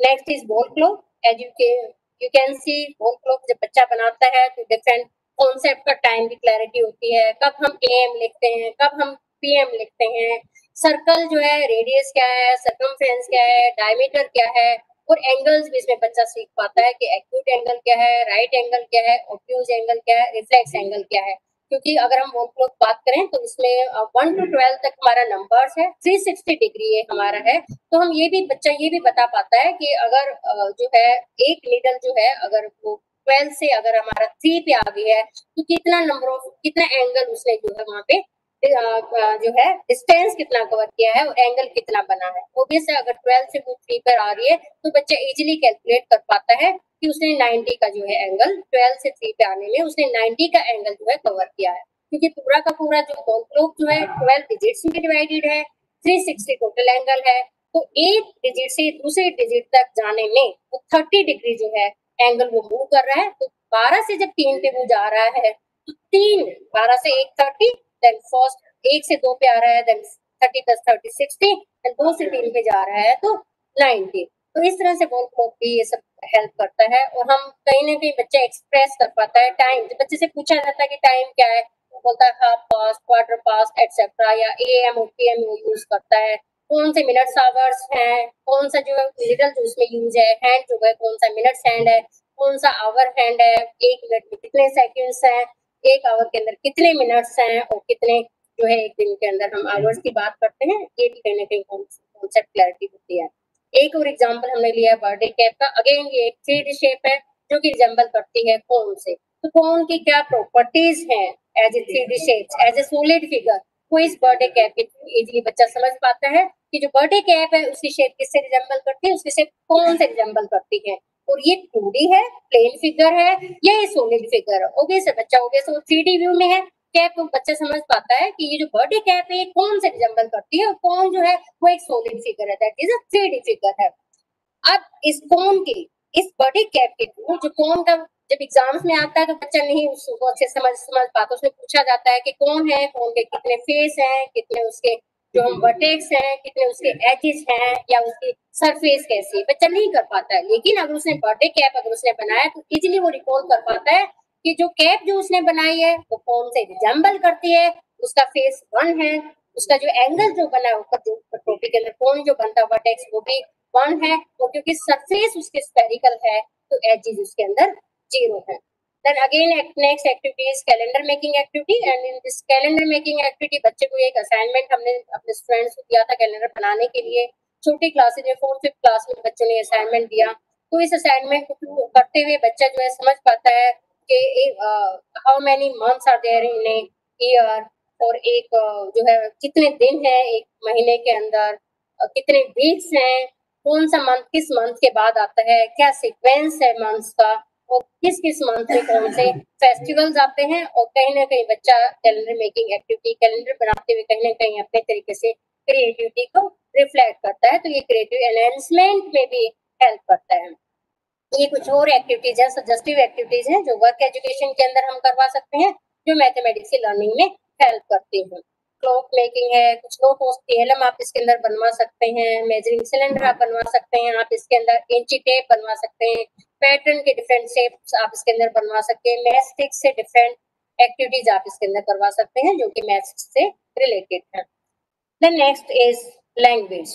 Next is bowl clock educate you can see home clock जब बच्चा बनाता है तो डिफरेंट कॉन्सेप्ट का टाइम की क्लैरिटी होती है। कब हम एम लिखते हैं, कब हम पी एम लिखते हैं। सर्कल जो है रेडियस क्या है सर्कमफ्रेंस क्या है डायमीटर क्या है, और एंगल्स भी इसमें बच्चा सीख पाता है कि एक्यूट एंगल क्या है राइट एंगल क्या है ऑब्ट्यूज एंगल क्या है रिफ्लेक्स एंगल क्या है। क्योंकि अगर हम लोग बात करें तो इसमें वन टू ट्वेल्व तक हमारा नंबर्स है थ्री सिक्सटी डिग्री हमारा है। तो हम ये भी बच्चा ये भी बता पाता है कि अगर जो है, एक नीडल जो है, अगर वो ट्वेल्व से अगर हमारा थ्री पे आ गया है तो कितना नंबर ऑफ़ कितना एंगल उसने जो है वहाँ पे जो है डिस्टेंस कितना कवर किया है और एंगल कितना बना है। ओबियस अगर ट्वेल्व से वो थ्री पर आ रही है तो बच्चा इजिली कैलकुलेट कर पाता है। कि उसने 90 का जो है एंगल 12 से 3 पे आने में उसने 90 का एंगल जो है कवर किया है। क्योंकि पूरा का पूरा जो क्लोक जो है 12 डिजिट्स में डिवाइडेड है 360 टोटल एंगल है तो एक डिजिट से दूसरे डिजिट तक जाने में वो तो 30 डिग्री जो है एंगल वो मूव कर रहा है। तो 12 से जब तीन पे वो जा रहा है तो तीन, बारह से एक थर्टी देन फ़र्स्ट एक से दो पे आ रहा है then thirty plus thirty sixty दो से तीन पे जा रहा है तो नाइनटी तो इस तरह से बोल क्लॉक भी ये सब हेल्प करता है और हम कहीं ना कहीं बच्चा एक्सप्रेस कर पाता है टाइम जब बच्चे से पूछा जाता है कि टाइम क्या है तो बोलता है half past quarter past etcetera या A M or P M वो यूज़ करता है। कौन से मिनट्स आवर्स हैं? कौन सा जो लिटल जो उसमें यूज़ है? हैंड जो है, कौन सा मिनट्स हैंड है? कौन सा आवर हैंड है? एक मिनट में कितने सेकंड्स हैं? एक आवर के अंदर कितने मिनट्स हैं? और कितने जो है एक दिन के अंदर हम आवर्स की बात करते हैं। ये भी कहीं ना कहीं कॉन्सेप्ट क्लैरिटी होती है। एक और एग्ज़ाम्पल हमने लिया है बर्थडे कैप का। अगेन ये एक थ्री डी शेप है जो कि रिजेंबल करती है कौन से। तो कौन की क्या प्रॉपर्टीज़ हैं as a three D shape as a solid figure वो इस बर्थडे कैप के इजीली बच्चा समझ पाता है कि जो बर्थडे कैप है, उसकी शेप किससे रिजेंबल करती है? उसकी शेप कौन से रिजेंबल करती है। और ये टू है प्लेन फिगर है, या ये सोलिड फिगर है। ओबियस है बच्चा ओबियस वो थ्री डी व्यू में है। कैप बच्चा समझ पाता है कि ये जो बर्थडे कैप है, ये कौन से रिजेंबल करती है और कौन जो है, वो एक सोलिड फिगर है that is a three D figure है। अब इस कौन के, इस बर्थडे कैप के थ्रू जो कौन का जब एग्ज़ाम्स में आता है तो बच्चा नहीं उसको अच्छे समझ समझ पाता, उसमें पूछा जाता है कि कौन है, कौन के कितने फेस हैं, कितने उसके जो वर्टेक्स हैं, कितने उसके एजेस हैं या उसकी सरफेस कैसी है। बच्चा नहीं कर पाता है, लेकिन अगर उसने बर्थडे कैप अगर उसने बनाया तो इजिली वो रिकॉल कर पाता है कि जो कैप जो उसने बनाई है, वो कौन से रिजेंबल करती है, उसका फेस वन है, उसका जो एंगल जो बना है, ऊपर जो टोपी के अंदर कौन जो बनता है वर्टेक्स वो भी वन है, और क्योंकि सरफेस उसके स्पेरिकल है तो एजेस उसके अंदर ज़ीरो है। Then again next activity is calendar making activity, and in this calendar making activity, बच्चे को एक assignment हमने अपने स्टूडेंट्स को दिया था कैलेंडर बनाने के लिए। छोटी क्लासेज में फोर्थ फिफ्थ क्लास में बच्चों ने असाइनमेंट दिया। तो इस असाइनमेंट को करते हुए बच्चा जो है समझ पाता है कि how many months are there in a year और एक uh, जो है कितने दिन है एक महीने के अंदर? uh, कितने वीक्स हैं? कौन सा मंथ किस मंथ के बाद आता है? क्या सीक्वेंस है मंथ्स का? और किस किस मंथ में कौन से फेस्टिवल्स आते हैं? और कहीं ना कहीं बच्चा कैलेंडर मेकिंग एक्टिविटी कैलेंडर बनाते हुए कहीं ना कहीं अपने तरीके से क्रिएटिविटी को रिफ्लेक्ट करता है। तो ये क्रिएटिव एनहेंसमेंट में भी हेल्प करता है। ये कुछ और एक्टिविटीज़ है सजेस्टिव एक्टिविटीज़ हैं, जो वर्क एजुकेशन के अंदर हम करवा सकते हैं, जो मैथमेटिक्स की लर्निंग में हेल्प करती हैं। क्लॉक मेकिंग है, कुछ लो कॉस्ट एलएम आप इसके अंदर बनवा सकते हैं मेजरिंग सिलेंडर आप बनवा सकते हैं, आप इसके अंदर इंची टेप बनवा सकते हैं पैटर्न के डिफरेंट शेप्स आप इसके अंदर बनवा सकते हैं मैथ से डिफरेंट एक्टिविटीज़ आप इसके अंदर करवा सकते हैं, जो कि मैथ्स से रिलेटेड है। नेक्स्ट इज़ लैंग्वेज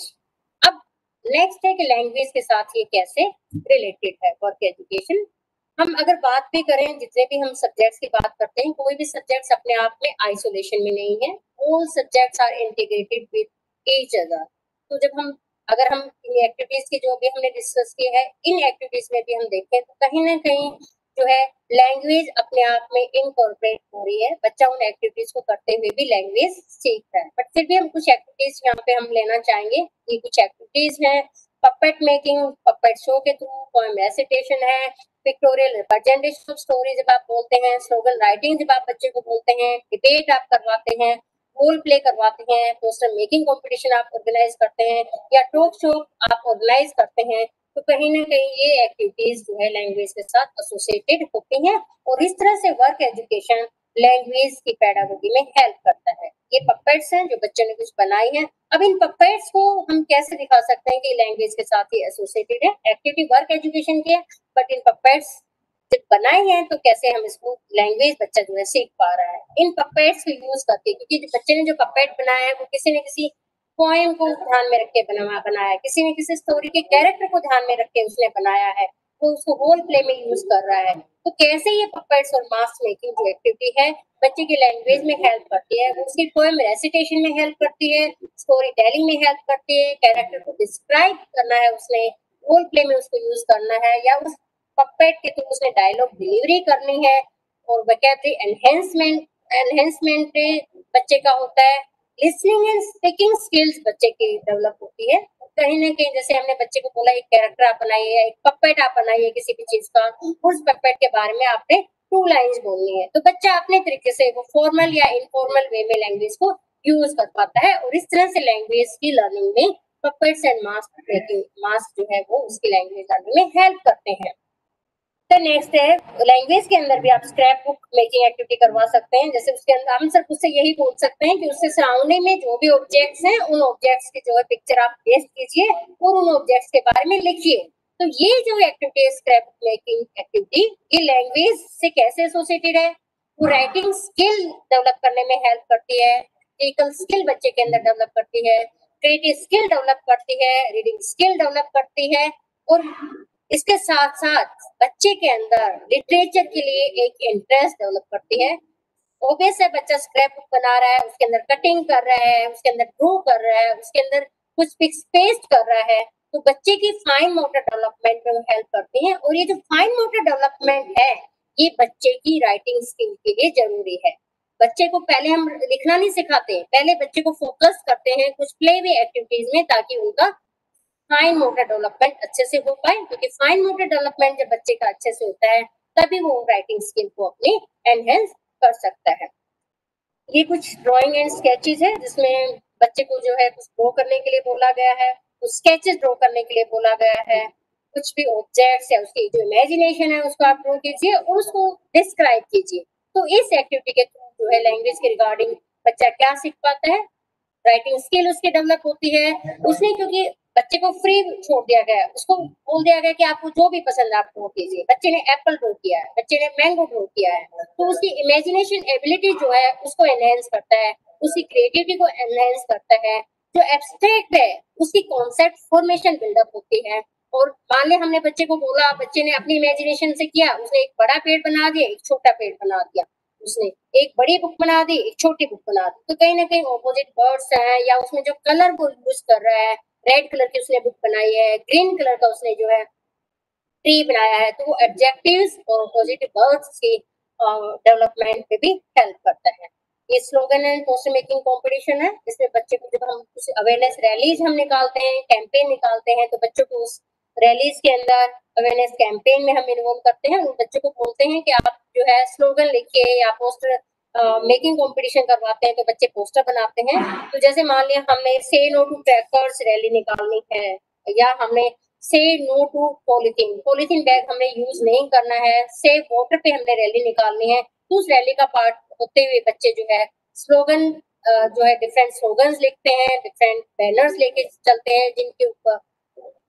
नेक्स्ट है कि लैंग्वेज के साथ ये कैसे रिलेटेड है वर्क एजुकेशन हम अगर बात भी करें, जितने भी हम सब्जेक्ट्स की बात करते हैं, कोई भी सब्जेक्ट्स अपने आप में आइसोलेशन में नहीं है. All subjects are integrated with each other तो जब हम, अगर हम इन एक्टिविटीज़ की जो भी हमने डिस्कस की है इन एक्टिविटीज़ में भी हम देखें तो कहीं ना कहीं जो है लैंग्वेज अपने आप में इनकॉर्पोरेट हो रही है। बच्चा उन एक्टिविटीज़ को करते हुए भी लैंग्वेज सीख रहा है। बट फिर भी हम कुछ एक्टिविटीज़ यहाँ पे हम लेना चाहेंगे। ये कुछ एक्टिविटीज़ हैं। पपेट मेकिंग पपेट शो के थ्रू पोएम रेसिटेशन है। पिक्टोरियल रिप्रेजेंटेशन ऑफ़ स्टोरी जब आप बोलते हैं स्लोगन राइटिंग जब आप बच्चे को बोलते हैं डिबेट आप करवाते हैं रोल प्ले करवाते हैं पोस्टर मेकिंग कंपटीशन आप ऑर्गेनाइज करते हैं, या टॉक शो आप ऑर्गेनाइज करते हैं तो कहीं ना कहीं ये एक्टिविटीज़ जो है लैंग्वेज के साथ एसोसिएटेड होती हैं और इस तरह से वर्क एजुकेशन लैंग्वेज की पैडागोगी में हेल्प करता है। ये पपेट्स हैं जो बच्चों ने कुछ बनाई है। अब इन पपेट्स को हम कैसे दिखा सकते हैं कि लैंग्वेज के साथ ही एसोसिएटेड है? एक्टिविटी वर्क एजुकेशन की है बट इन पपेट्स जब बनाए हैं तो कैसे हम इसको लैंग्वेज बच्चा जो है सीख पा रहा है? इन पपेट्स को यूज़ करके, क्योंकि बच्चे ने जो पपेट बनाया है, वो किसी न किसी पोएम को ध्यान में रख के बना, बनाया है। किसी ने किसी स्टोरी के कैरेक्टर को ध्यान में रख के उसने बनाया है। वो उसको रोल प्ले में यूज़ कर रहा है। तो कैसे ये पपेट्स और मास्क मेकिंग जो एक्टिविटी है? बच्चे की लैंग्वेज में हेल्प करती है। उसकी पोएम रेसिटेशन में हेल्प करती है। स्टोरी टेलिंग में हेल्प करती है। कैरेक्टर को डिस्क्राइब करना है उसने। रोल प्ले में उसको यूज़ करना है। या उस पपेट के थ्रू तो उसने डायलॉग डिलीवरी करनी है। और वैकेबरी एनहेंसमेंट एनहेंसमेंट बच्चे का होता है। लिसनिंग एंड स्पीकिंग स्किल्स बच्चे की डेवलप होती है। कहीं ना कहीं जैसे हमने बच्चे को बोला, एक कैरेक्टर आप बनाइए, एक पपेट आप बनाइए किसी भी चीज़ का, उस पपेट के बारे में आपने टू लाइंस बोलनी है। तो बच्चा अपने तरीके से वो फॉर्मल या इनफॉर्मल वे में लैंग्वेज को यूज़ कर पाता है और इस तरह से लैंग्वेज की लर्निंग में पपेट्स एंड मास्क मास्क जो है वो उसकी लैंग्वेज लर्निंग में हेल्प करते हैं। नेक्स्ट है लैंग्वेज के अंदर भी आप स्क्रैप बुक मेकिंग एक्टिविटी करवा सकते हैं। जैसे उसके अंदर हम सिर्फ़ उससे यही बोल सकते हैं कि उससे सराउंडिंग में जो भी ऑब्जेक्ट्स हैं, उन ऑब्जेक्ट्स की जो है पिक्चर आप पेस्ट कीजिए और उन ऑब्जेक्ट्स के बारे में लिखिए। तो ये जो एक्टिविटी है स्क्रैप बुक मेकिंग एक्टिविटी ये लैंग्वेज से कैसे एसोसिएटेड है? वो राइटिंग स्किल डेवलप करने में हेल्प करती है टेक्निकल स्किल बच्चे के अंदर डेवलप करती है क्रिएटिव स्किल डेवलप करती है रीडिंग स्किल डेवलप करती है और इसके साथ साथ बच्चे के अंदर लिटरेचर के लिए एक इंटरेस्ट डेवलप करती है। ओबियस है बच्चा स्क्रैप बुक बना रहा है, उसके अंदर कटिंग कर रहा है, उसके अंदर ड्रो कर रहा है, उसके अंदर कुछ फिक्स पेस्ट कर रहा है तो बच्चे की फाइन मोटर डेवलपमेंट में हेल्प करती है। और ये जो फाइन मोटर डेवलपमेंट है, ये बच्चे की राइटिंग स्किल के लिए ज़रूरी है। बच्चे को पहले हम लिखना नहीं सिखाते, पहले बच्चे को फोकस करते हैं कुछ प्ले वे एक्टिविटीज़ में ताकि उनका फाइन मोटर डेवलपमेंट अच्छे से हो पाए, क्योंकि फाइन मोटर डेवलपमेंट जब बच्चे का अच्छे से होता है, तभी वो राइटिंग स्किल को अपनी एनहेंस कर सकता है। ये कुछ ड्राइंग एंड स्केचेस है, जिसमें बच्चे को जो है कुछ ड्रॉ करने के लिए बोला गया है, कुछ स्केचेस ड्रॉ करने के लिए बोला गया है, कुछ भी ऑब्जेक्ट्स है उसकी जो इमेजिनेशन है उसको आप ड्रॉ कीजिए और उसको डिस्क्राइब कीजिए। तो इस एक्टिविटी के थ्रू जो है लैंग्वेज के रिगार्डिंग बच्चा क्या सीख पाता है? राइटिंग स्किल उसकी डेवलप होती है। उसने क्योंकि बच्चे को फ्री छोड़ दिया गया उसको बोल दिया गया कि आपको जो भी पसंद आप ड्रो कीजिए बच्चे ने एप्पल ड्रो किया है, बच्चे ने मैंगो ड्रो किया है। तो उसकी इमेजिनेशन एबिलिटी जो है, उसको एनहेंस करता है, उसकी क्रिएटिविटी को एनहेंस करता है। जो एब्स्ट्रैक्ट है, उसकी कॉन्सेप्ट फॉर्मेशन बिल्डअप होती है। और मान लिया हमने बच्चे को बोला, बच्चे ने अपनी इमेजिनेशन से किया, उसने एक बड़ा पेड़ बना दिया, एक छोटा पेड़ बना दिया। उसने एक बड़ी बुक बना दी, एक छोटी बुक बना दी। तो कहीं ना कहीं ऑपोजिट बर्ड्स हैं, या उसमें जो कलर को यूज़ कर रहा है रेड कलर की उसने बुक बनाई है ग्रीन कलर का उसने जो है ट्री बनाया है तो वो एडजेक्टिव्स और पॉजिटिव वर्ड्स की डेवलपमेंट पे भी हेल्प करता है। ये slogan and poster making competition है इसमें बच्चे को जब हम कुछ अवेयरनेस रैलीज हम निकालते हैं कैंपेन निकालते हैं तो बच्चों को उस रैलीज के अंदर अवेयरनेस कैंपेन में हम इन्वॉल्व करते हैं, उन बच्चों को बोलते हैं कि आप जो है स्लोगन लिखिए या पोस्टर मेकिंग कंपटीशन करवाते हैं तो बच्चे पोस्टर बनाते हैं। तो जैसे मान लिया, हमने say no to trackers rally निकालनी है, या हमने say no to polythene polythene bag हमने यूज़ नहीं करना है। से वाटर पे हमने रैली निकालनी है। तो उस रैली का पार्ट होते हुए बच्चे जो है स्लोगन जो है डिफरेंट स्लोगन लिखते हैं डिफरेंट बैनर्स लेके चलते हैं, जिनके ऊपर,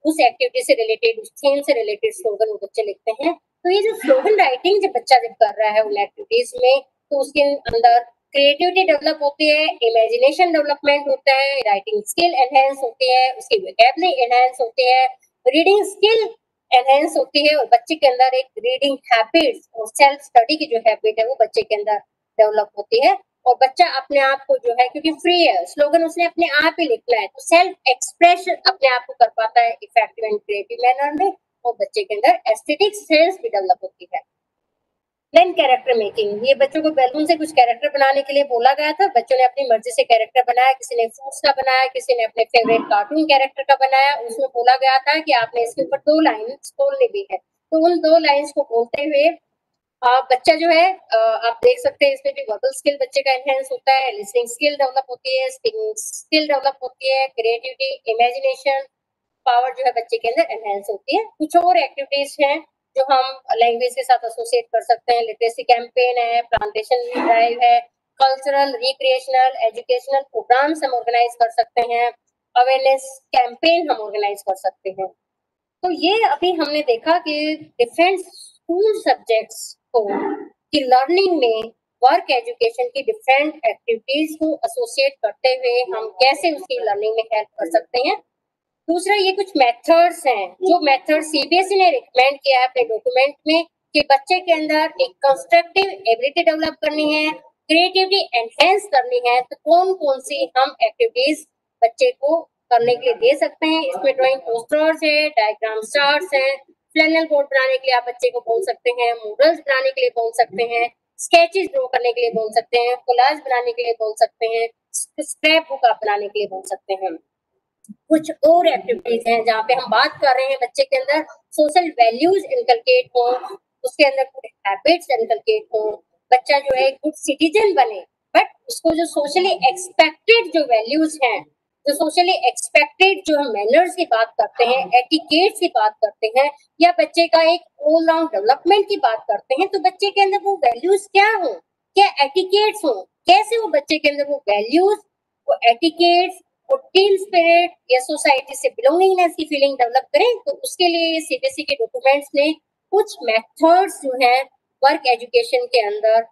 उस एक्टिविटी से रिलेटेड उस थीम से रिलेटेड स्लोगन बच्चे लिखते हैं। तो ये जो स्लोगन राइटिंग जब बच्चा जब कर रहा है उन एक्टिविटीज़ में तो उसके अंदर क्रिएटिविटी डेवलप होती है इमेजिनेशन डेवलपमेंट होता है राइटिंग स्किल एनहेंस होती है, उसकी वोकेबलरी एनहेंस होती है रीडिंग स्किल एनहेंस होती है और बच्चे के अंदर एक रीडिंग हैबिट और सेल्फ स्टडी की जो हैबिट है वो बच्चे के अंदर डेवलप होती है और बच्चा अपने आप को जो है, क्योंकि फ्री है स्लोगन उसने अपने आप ही लिखना है तो सेल्फ एक्सप्रेशन अपने आप को कर पाता है इफ़ेक्टिव एंड क्रिएटिव मैनर में और बच्चे के अंदर एस्थेटिक सेंस भी डेवलप होती है। देन कैरेक्टर मेकिंग ये बच्चों को बैलून से कुछ कैरेक्टर बनाने के लिए बोला गया था। बच्चों ने अपनी मर्ज़ी से कैरेक्टर बनाया किसी ने फ्रूट्स का बनाया किसी ने अपने फेवरेट कार्टून कैरेक्टर का बनाया। उसमें बोला गया था कि आपने इसके ऊपर दो लाइन बोलनी भी है। तो उन दो लाइन्स को बोलते हुए आ, बच्चा जो है आप देख सकते हैं इसमें भी वर्बल स्किल बच्चे का एनहेंस होता है लिसनिंग स्किल डेवलप होती है स्पीकिंग स्किल डेवलप होती है क्रिएटिविटी इमेजिनेशन पावर जो है बच्चे के अंदर एनहेंस होती है। कुछ और एक्टिविटीज़ हैं जो हम लैंग्वेज के साथ एसोसिएट कर सकते हैं लिटरेसी कैंपेन है प्लांटेशन ड्राइव है कल्चरल रिक्रिएशनल एजुकेशनल प्रोग्राम्स हम ऑर्गेनाइज कर सकते हैं अवेयरनेस कैंपेन हम ऑर्गेनाइज कर सकते हैं। तो ये अभी हमने देखा कि डिफरेंट स्कूल सब्जेक्ट्स को की लर्निंग में वर्क एजुकेशन की डिफरेंट एक्टिविटीज़ को एसोसिएट करते हुए हम कैसे उसकी लर्निंग में हेल्प कर सकते हैं। दूसरा, ये कुछ मेथड्स हैं, जो मेथड सीबीएसई ने रिकमेंड किया है अपने डॉक्यूमेंट में कि बच्चे के अंदर एक कंस्ट्रक्टिव एबिलिटी डेवलप करनी है क्रिएटिविटी एनहेंस करनी है तो कौन कौन सी हम एक्टिविटीज़ बच्चे को करने के लिए दे सकते हैं? इसमें ड्राइंग पोस्टर्स है डायग्राम चार्ट्स है फ्लैनल बोर्ड बनाने के लिए आप बच्चे को बोल सकते हैं मॉडल्स बनाने के लिए बोल सकते हैं स्केचेस ड्रॉ करने के लिए बोल सकते हैं कोलाज बनाने के लिए बोल सकते हैं स्क्रैप बुक आप बनाने के लिए बोल सकते हैं। कुछ और एक्टिविटीज़ हैं जहाँ पे हम बात कर रहे हैं बच्चे के अंदर सोशल वैल्यूज़ इनकलकेट हो, उसके अंदर गुड हैबिट्स इनकलकेट हो, बच्चा जो है गुड सिटीजन बने। बट उसको जो सोशली एक्सपेक्टेड जो वैल्यूज़ हैं, जो सोशली एक्सपेक्टेड जो हम मैनर्स की बात करते हैं एटिकेट्स की बात करते हैं, या बच्चे का एक ऑल राउंड डेवलपमेंट की बात करते हैं तो बच्चे के अंदर वो वैल्यूज़ क्या हो? क्या एटिकेट्स हो? कैसे वो बच्चे के अंदर वो वैल्यूज़ वो एटिकेट्स वो टीम स्पिरिट या सोसाइटी से बिलोंगिंगनेस की फीलिंग डेवलप करें तो उसके लिए सीबीएसई के डॉक्यूमेंट्स ने कुछ मेथड्स जो है वर्क एजुकेशन के अंदर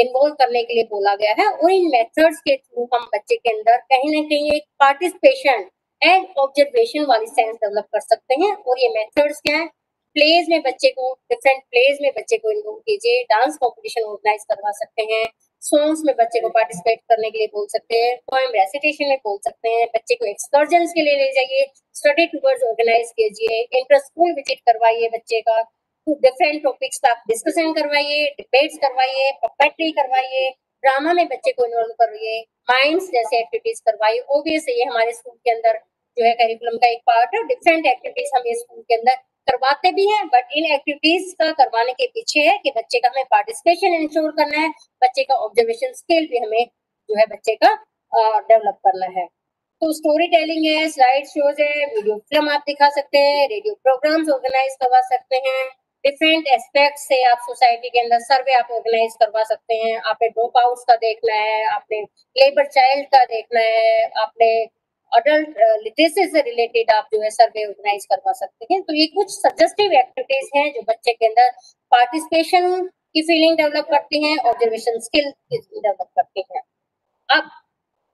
इन्वॉल्व करने के लिए बोला गया है, और इन मेथड्स के थ्रू हम बच्चे के अंदर कहीं ना कहीं एक पार्टिसिपेशन एंड ऑब्जर्वेशन वाली सेंस डेवलप कर सकते हैं, और ये मेथड्स क्या है? प्लेज में बच्चे को डिफरेंट प्लेज में बच्चे को इन्वॉल्व कीजिए डांस कॉम्पिटिशन ऑर्गेनाइज करवा सकते हैं सॉन्ग्स में बच्चे को पार्टिसिपेट करने के लिए बोल सकते हैं पोएम रेसिटेशन में बोल सकते हैं, बच्चे को एक्सकर्जन के लिए ले जाइए स्टडी टूवर्स ऑर्गेनाइज कीजिए इंटर स्कूल विज़िट करवाइए बच्चे का डिफरेंट टॉपिक्स का डिस्कशन करवाइए डिबेट्स करवाइए पपेट्री करवाइए ड्रामा में बच्चे को इन्वॉल्व करिए माइंड्स जैसे एक्टिविटीज़ करवाइए ओबियस ये हमारे स्कूल के अंदर जो है करिकुलम का एक पार्ट है डिफरेंट एक्टिविटीज़ हम ये स्कूल के अंदर करवाते भी हैं बट इन एक्टिविटीज़ का करवाने के पीछे है कि बच्चे का हमें पार्टिसिपेशन इंश्योर करना है, बच्चे का ऑब्जर्वेशन स्किल भी हमें जो है बच्चे का डेवलप करना है। तो स्टोरी टेलिंग है स्लाइड शोज़ है वीडियो फ़िल्म आप दिखा सकते हैं रेडियो प्रोग्राम्स ऑर्गेनाइज करवा सकते हैं डिफरेंट एस्पेक्ट से आप सोसाइटी के अंदर सर्वे आप ऑर्गेनाइज करवा सकते हैं, आपने ड्रॉप आउट का देखना है, आपने लेबर चाइल्ड का देखना है, आपने अडल्ट लिटरेसी से रिलेटेड आप जो है सर्वे ऑर्गेनाइज करवा सकते हैं। तो ये कुछ सजेस्टिव एक्टिविटीज़ हैं जो बच्चे के अंदर पार्टिसिपेशन की फीलिंग डेवलप करती हैं ऑब्जर्वेशन स्किल डेवलप करती हैं। अब,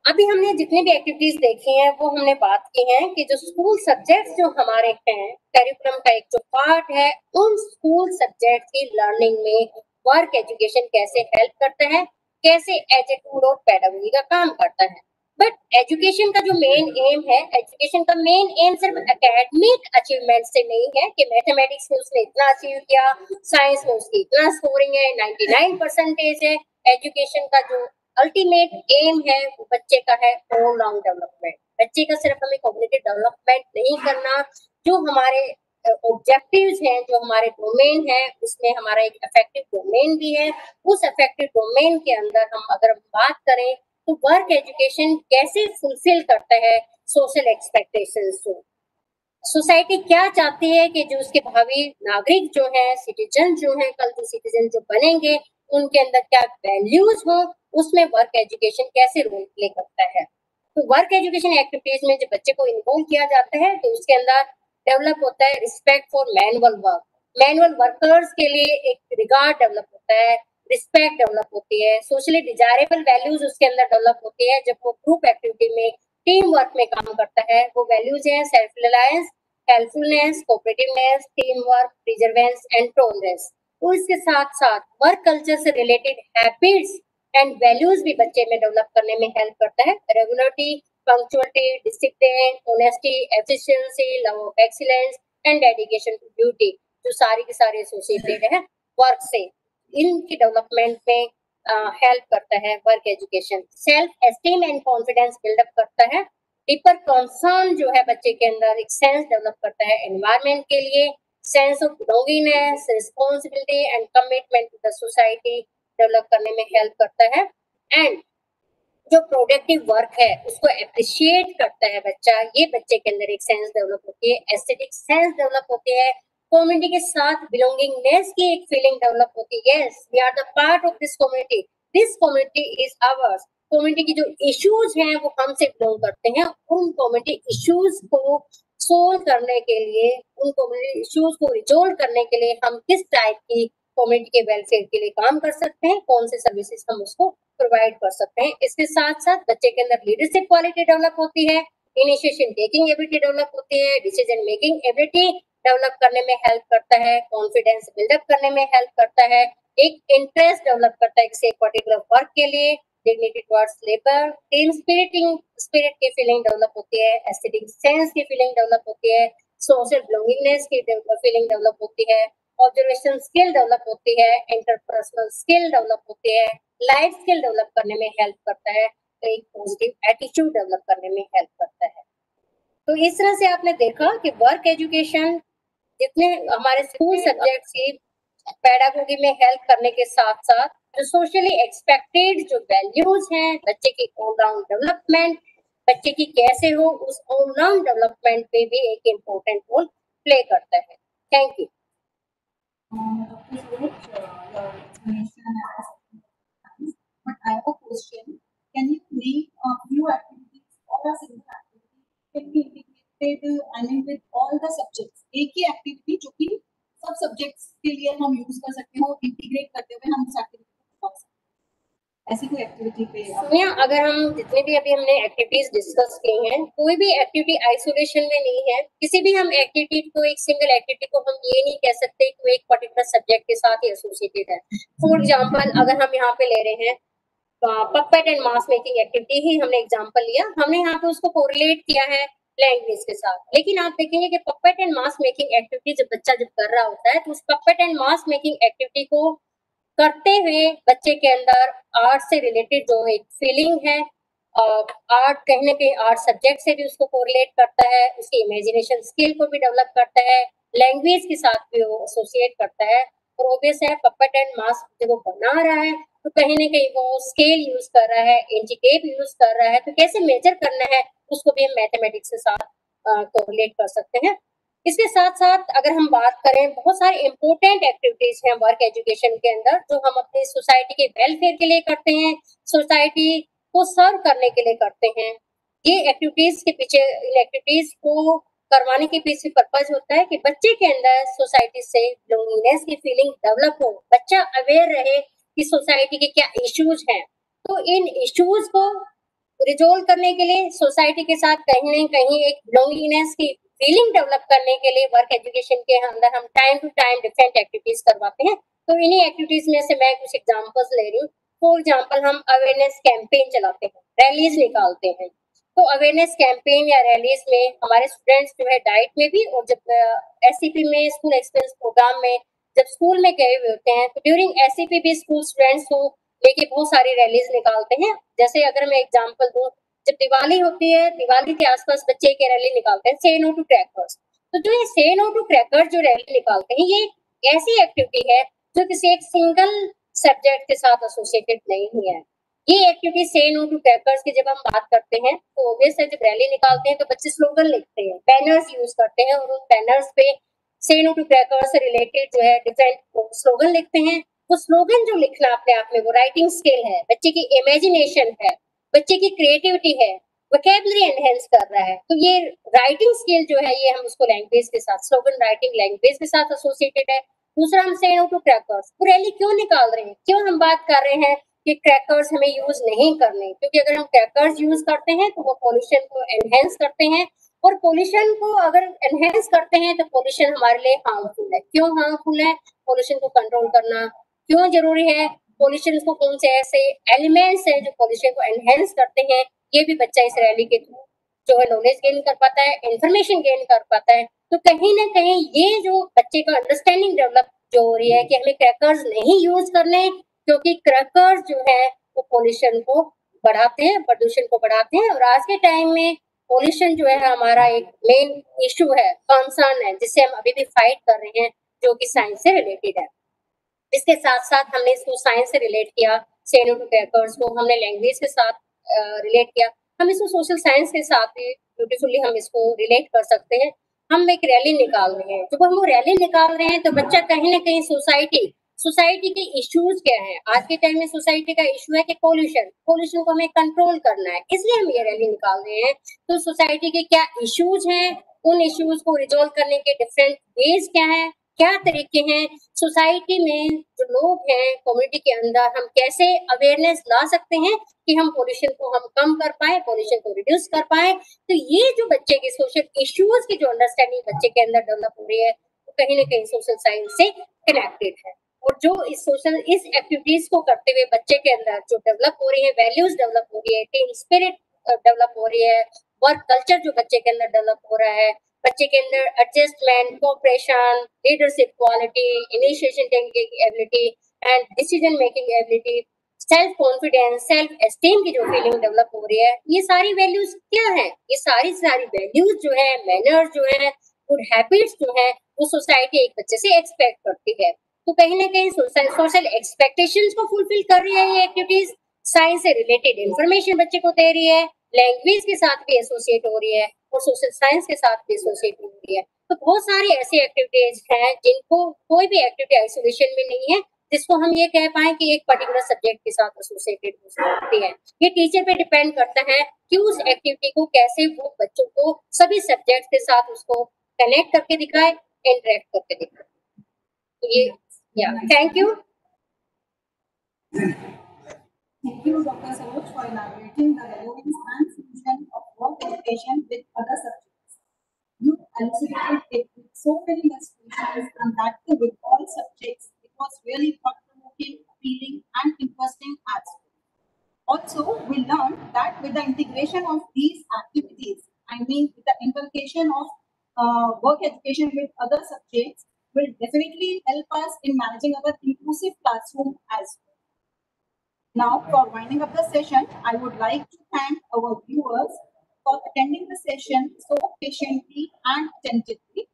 अभी हमने जितनी भी एक्टिविटीज़ देखी हैं, वो हमने बात की है कि जो स्कूल सब्जेक्ट्स जो हमारे हैं करिकुलम का एक जो पार्ट है, उन स्कूल सब्जेक्ट की लर्निंग में वर्क एजुकेशन कैसे हेल्प करता है, कैसे as a tool of pedagogy का काम करता है। बट एजुकेशन का जो मेन एम है एजुकेशन का मेन एम सिर्फ़ एकेडमिक अचीवमेंट से नहीं है कि मैथमेटिक्स में उसने इतना अचीव किया साइंस में उसकी इतना स्कोरिंग है 99 परसेंटेज है। एजुकेशन का जो अल्टीमेट एम है, वो बच्चे का है ऑल राउंड डेवलपमेंट बच्चे का सिर्फ़ हमें कॉग्निटिव डेवलपमेंट नहीं करना। जो हमारे ऑब्जेक्टिव्स हैं, जो हमारे डोमेन है, उसमें हमारा एक इफ़ेक्टिव डोमेन भी है। उस इफ़ेक्टिव डोमेन के अंदर हम अगर बात करें तो वर्क एजुकेशन कैसे फुलफिल करता है सोशल एक्सपेक्टेशंस को? सोसाइटी क्या चाहती है कि जो उसके भावी नागरिक जो है सिटीजन जो है, कल जो सिटीजन जो बनेंगे, उनके अंदर क्या वैल्यूज़ हो, उसमें वर्क एजुकेशन कैसे रोल प्ले करता है? तो वर्क एजुकेशन एक्टिविटीज़ में जब बच्चे को इन्वॉल्व किया जाता है तो उसके अंदर डेवलप होता है respect for manual work manual workers के लिए एक रिगार्ड डेवलप होता है रिस्पेक्ट डेवलप होती है सोशली डिजायरेबल वैल्यूज़ उसके अंदर डेवलप होती है, जब वो ग्रुप एक्टिविटी में टीम वर्क में काम करता है, वो वैल्यूज़ हैं self reliance helpfulness cooperativeness team work perseverance and tolerance इसके साथ साथ वर्क कल्चर से रिलेटेड हैबिट्स एंड वैल्यूज़ भी बच्चे में डेवलप करने में हेल्प करता है। Regularity punctuality discipline honesty efficiency love of excellence and dedication to duty जो सारी की सारी एसोसिएटेड है वर्क से। इनकी डेवलपमेंट में हेल्प करता है work education self esteem and confidence build up करता है. डीपर कंसर्न जो है बच्चे के अंदर, एक सेंस डेवलप करता है एनवायरमेंट के लिए. Sense of belongingness responsibility and commitment to the society develop करने में हेल्प करता है. एंड जो प्रोडक्टिव वर्क है, उसको अप्रिशिएट करता है बच्चा. ये बच्चे के अंदर एक सेंस डेवलप होती है. एस्थेटिक सेंस डेवलप होती है. कम्युनिटी के साथ बिलोंगिंगनेस की एक फीलिंग डेवलप होती है। Yes we are the part of this community this community is ours community की जो इश्यूज़ हैं, वो हमसे बिलोंग करते हैं। उन कम्युनिटी इश्यूज़ को सोल्व करने के लिए, उन कम्युनिटी इश्यूज़ को रिजोल्व करने के लिए हम किस टाइप की कम्युनिटी के वेलफेयर के लिए काम कर सकते हैं? कौन से सर्विसेज़ हम उसको प्रोवाइड कर सकते हैं? इसके साथ साथ बच्चे के अंदर लीडरशिप क्वालिटी डेवलप होती है। इनिशिएशन टेकिंग एबिलिटी डेवलप होती है। डिसीज़न मेकिंग एबिलिटी डेवलप करने में हेल्प करता है कॉन्फिडेंस बिल्डअप करने में हेल्प करता है, एक इंटरेस्ट डेवलप करता है किसी पर्टिकुलर वर्क के लिए dignity towards labour team spiriting spirit की फीलिंग डेवलप होती है एस्थेटिक सेंस की फीलिंग डेवलप होती है सोशल बिलोंगिंगनेस की फीलिंग डेवलप होती है ऑब्जर्वेशन स्किल डेवलप होती है इंटरपर्सनल स्किल डेवलप होती है लाइफ स्किल डेवलप करने में हेल्प करता है तो एक पॉजिटिव एटीट्यूड डेवलप करने में हेल्प करता है। तो इस तरह से आपने देखा कि वर्क एजुकेशन जितने हमारे स्कूल सब्जेक्ट थी पैडागोगी में हेल्प करने के साथ साथ जो सोशली एक्सपेक्टेड जो वैल्यूज़ हैं बच्चे की ऑलराउंड डेवलपमेंट बच्चे की कैसे हो उस ऑलराउंड डेवलपमेंट पे भी एक इम्पोर्टेंट रोल प्ले करता है thank you Can you name a few activities or a single activity? Can we uh, I mean, with all the subjects? एक ही activity जो कि सब subjects के लिए हम use कर सकते हो, integrate करते हुए हम उस activity को कर सकते हैं। ऐसी कोई activity पे अगर हम जितने भी अभी हमने एक्टिविटीज़ डिस्कस की हैं कोई भी एक्टिविटी आइसोलेशन में नहीं है किसी भी हम एक्टिविटी को एक सिंगल एक्टिविटी को हम ये नहीं कह सकते कि वो एक पर्टिकुलर सब्जेक्ट के साथ ही एसोसिएटेड है फॉर एग्जांपल अगर हम यहाँ पे ले रहे हैं puppet and mask making activity ही हमने एग्जांपल लिया हमने यहाँ पे उसको कोरिलेट किया है लैंग्वेज के साथ। लेकिन आप देखेंगे कि puppet and mask making activity जब बच्चा जब कर रहा होता है तो उस puppet and mask making activity को करते हुए बच्चे के अंदर आर्ट से रिलेटेड जो एक फीलिंग है आर्ट कहीं ना कहीं आर्ट सब्जेक्ट से भी उसको कोरिलेट करता है, उसकी इमेजिनेशन स्किल को भी डेवलप करता है लैंग्वेज के साथ भी वो एसोसिएट करता है। और ऑब्वियस है पपेट एंड मास्क जब वो बना रहा है तो कहीं ना कहीं वो स्केल यूज़ कर रहा है इंचिकेप यूज़ कर रहा है तो कैसे मेजर करना है उसको भी हम मैथमेटिक्स के साथ कोरिलेट कर सकते हैं। इसके साथ साथ अगर हम बात करें, बहुत सारे इंपॉर्टेंट एक्टिविटीज़ हैं वर्क एजुकेशन के अंदर, जो हम अपनी सोसाइटी के वेलफेयर के लिए करते हैं सोसाइटी को सर्व करने के लिए करते हैं। ये एक्टिविटीज़ के पीछे, इन एक्टिविटीज़ को करवाने के पीछे पर्पज होता है कि बच्चे के अंदर सोसाइटी से लोनलीनेस की फीलिंग डेवलप हो, बच्चा अवेयर रहे कि सोसाइटी के क्या इश्यूज़ हैं। तो इन इश्यूज़ को रिजोल्व करने के लिए सोसाइटी के साथ कहीं ना कहीं एक लोनलीनेस की फीलिंग डेवलप करने के लिए वर्क एजुकेशन के अंदर हम time to time different activities करवाते हैं। तो इन्हीं एक्टिविटीज़ में से मैं कुछ एग्जांपल्स ले रही हूँ। फॉर एग्ज़ाम्पल हम अवेयरनेस कैंपेन चलाते हैं रैलीज निकालते हैं। तो अवेयरनेस कैंपेन या रैलीज में हमारे स्टूडेंट्स जो है डाइट में भी और जब एससीपी में स्कूल एक्सपीरियंस प्रोग्राम में जब स्कूल में गए हुए होते हैं तो ड्यूरिंग एससीपी भी स्कूल स्टूडेंट्स को लेके बहुत सारी रैलीज निकालते हैं। जैसे अगर मैं एग्ज़ाम्पल दू, जब दिवाली होती है, दिवाली के आसपास बच्चे के रैली निकालते हैं से नो टू क्रैकर्स तो जो ये से नो टू क्रैकर्स जो रैली निकालते हैं, ये ऐसी एक्टिविटी है जो किसी एक सिंगल सब्जेक्ट के साथ एसोसिएटेड नहीं है। ये एक्टिविटी से नो टू क्रैकर्स की जब हम बात करते हैं तो ऑब्वियस है, जब रैली निकालते हैं तो बच्चे स्लोगन लिखते हैं बैनर्स यूज़ करते हैं और उन बैनर्स पे से नो टू क्रैकर्स से रिलेटेड जो है डिफरेंट स्लोगन लिखते हैं। वो स्लोगन जो लिखना अपने आप में वो राइटिंग स्किल है, बच्चे की इमेजिनेशन है, बच्चे की क्रिएटिविटी है वोकेबलरी एनहेंस कर रहा है। तो ये राइटिंग स्किल जो है, ये हम उसको लैंग्वेज के साथ स्लोगन राइटिंग लैंग्वेज के साथ एसोसिएटेड है। दूसरा, हम से टू क्रैकर्स तो रैली क्यों निकाल रहे हैं? क्यों हम बात कर रहे हैं कि क्रैकर्स हमें यूज़ नहीं करने? क्योंकि अगर हम क्रैकर्स यूज़ करते हैं तो वो पॉल्यूशन को एनहेंस करते हैं। और पोल्यूशन को अगर एनहेंस करते हैं तो पॉल्यूशन हमारे लिए हार्मफुल है। क्यों हार्मफुल है? पॉल्यूशन को कंट्रोल करना क्यों ज़रूरी है? पॉल्यूशन को कौन से ऐसे एलिमेंट्स हैं जो पॉल्यूशन को एनहेंस करते हैं? ये भी बच्चा इस रैली के थ्रू जो है नॉलेज गेन कर पाता है इंफॉर्मेशन गेन कर पाता है। तो कहीं ना कहीं ये जो बच्चे का अंडरस्टैंडिंग डेवलप जो हो रही है कि हमें क्रैकर्स नहीं यूज़ करने क्योंकि क्रैकर्स जो है वो पॉल्यूशन को बढ़ाते हैं, प्रदूषण को बढ़ाते हैं। और आज के टाइम में पॉल्यूशन जो है हमारा एक मेन इशू है कंसर्न है जिससे हम अभी भी फाइट कर रहे हैं, जो कि साइंस से रिलेटेड है। इसके साथ साथ हमने इसको साइंस से रिलेट किया सेनो टू को हमने लैंग्वेज के साथ रिलेट किया। हम इसको सोशल साइंस के साथ भी ब्यूटीफुली हम इसको रिलेट कर सकते हैं। हम एक रैली निकाल रहे हैं। जब हम वो रैली निकाल रहे हैं तो बच्चा कहीं ना कहीं सोसाइटी सोसाइटी के इश्यूज़ क्या है? आज के टाइम में सोसाइटी का इशू है कि पोल्यूशन पोल्यूशन को हमें कंट्रोल करना है। इसलिए हम ये रैली निकाल रहे हैं। तो सोसाइटी के क्या इश्यूज़ हैं? उन इश्यूज़ को रिजोल्व करने के डिफरेंट वेज क्या है? क्या तरीके हैं? सोसाइटी में जो लोग हैं कम्युनिटी के अंदर हम कैसे अवेयरनेस ला सकते हैं कि हम पोल्यूशन को हम कम कर पाए पोल्यूशन को रिड्यूस कर पाए? तो ये जो बच्चे के सोशल इश्यूज़ की जो अंडरस्टैंडिंग बच्चे के अंदर डेवलप हो रही है, वो तो कहीं ना कहीं सोशल साइंस से कनेक्टेड है। और जो इस सोशल इस एक्टिविटीज़ को करते हुए बच्चे के अंदर जो डेवलप हो रही है वैल्यूज़ डेवलप हो रही है टीम स्पिरिट डेवलप हो रही है वर्क कल्चर जो बच्चे के अंदर डेवलप हो रहा है बच्चे के अंदर adjustment cooperation leadership quality initiation taking ability and decision making ability self confidence self esteem की जो फीलिंग डेवलप हो रही है, ये सारी वैल्यूज़ क्या है? ये सारी सारी वैल्यूज़ जो है मैनर्स जो है गुड हैबिट्स जो है, वो सोसाइटी एक बच्चे से एक्सपेक्ट करती है। तो कहीं ना कहीं सोशल एक्सपेक्टेशन को फुलफिल कर रही है ये एक्टिविटीज़ साइंस से रिलेटेड इंफॉर्मेशन बच्चे को दे रही है। लैंग्वेज के साथ भी एसोसिएट हो रही है। और सोशल साइंस के साथ भी एसोसिएट हो रही है। तो बहुत सारी ऐसी एक्टिविटीज़ हैं जिनको कोई भी एक्टिविटी आइसोलेशन में नहीं है जिसको हम ये कह पाए कि एक पर्टिकुलर सब्जेक्ट के साथ एसोसिएटेड हो सकती है। ये टीचर पे डिपेंड करता है कि उस एक्टिविटी को कैसे वो बच्चों को सभी सब्जेक्ट के साथ उसको कनेक्ट करके दिखाए इंटरेक्ट करके दिखाए। तो ये या thank you Thank you, Dr. Saroj, for elaborating the relevance and fusion of work education with other subjects. You elucidated it with so many illustrations and that too with all subjects. It was really thought-provoking, appealing and interesting as well. Also, we learned that with the integration of these activities, I mean with the inculcation of uh, work education with other subjects, will definitely help us in managing our inclusive classroom as well. Now, for winding up the session, I would like to thank our viewers for attending the session so patiently and attentively.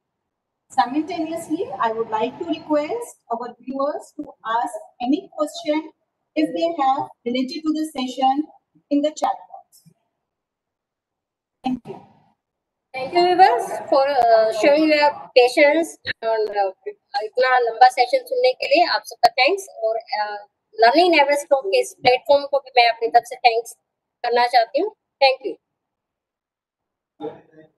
Simultaneously, I would like to request our viewers to ask any question if they have related to the session in the chat box. Thank you. Thank you viewers for showing your patience और इतना लंबा session सुनने के लिए आप सबका thanks और learning never stop के इस प्लेटफॉर्म को भी मैं अपनी तरफ से थैंक्स करना चाहती हूँ थैंक यू Thank you.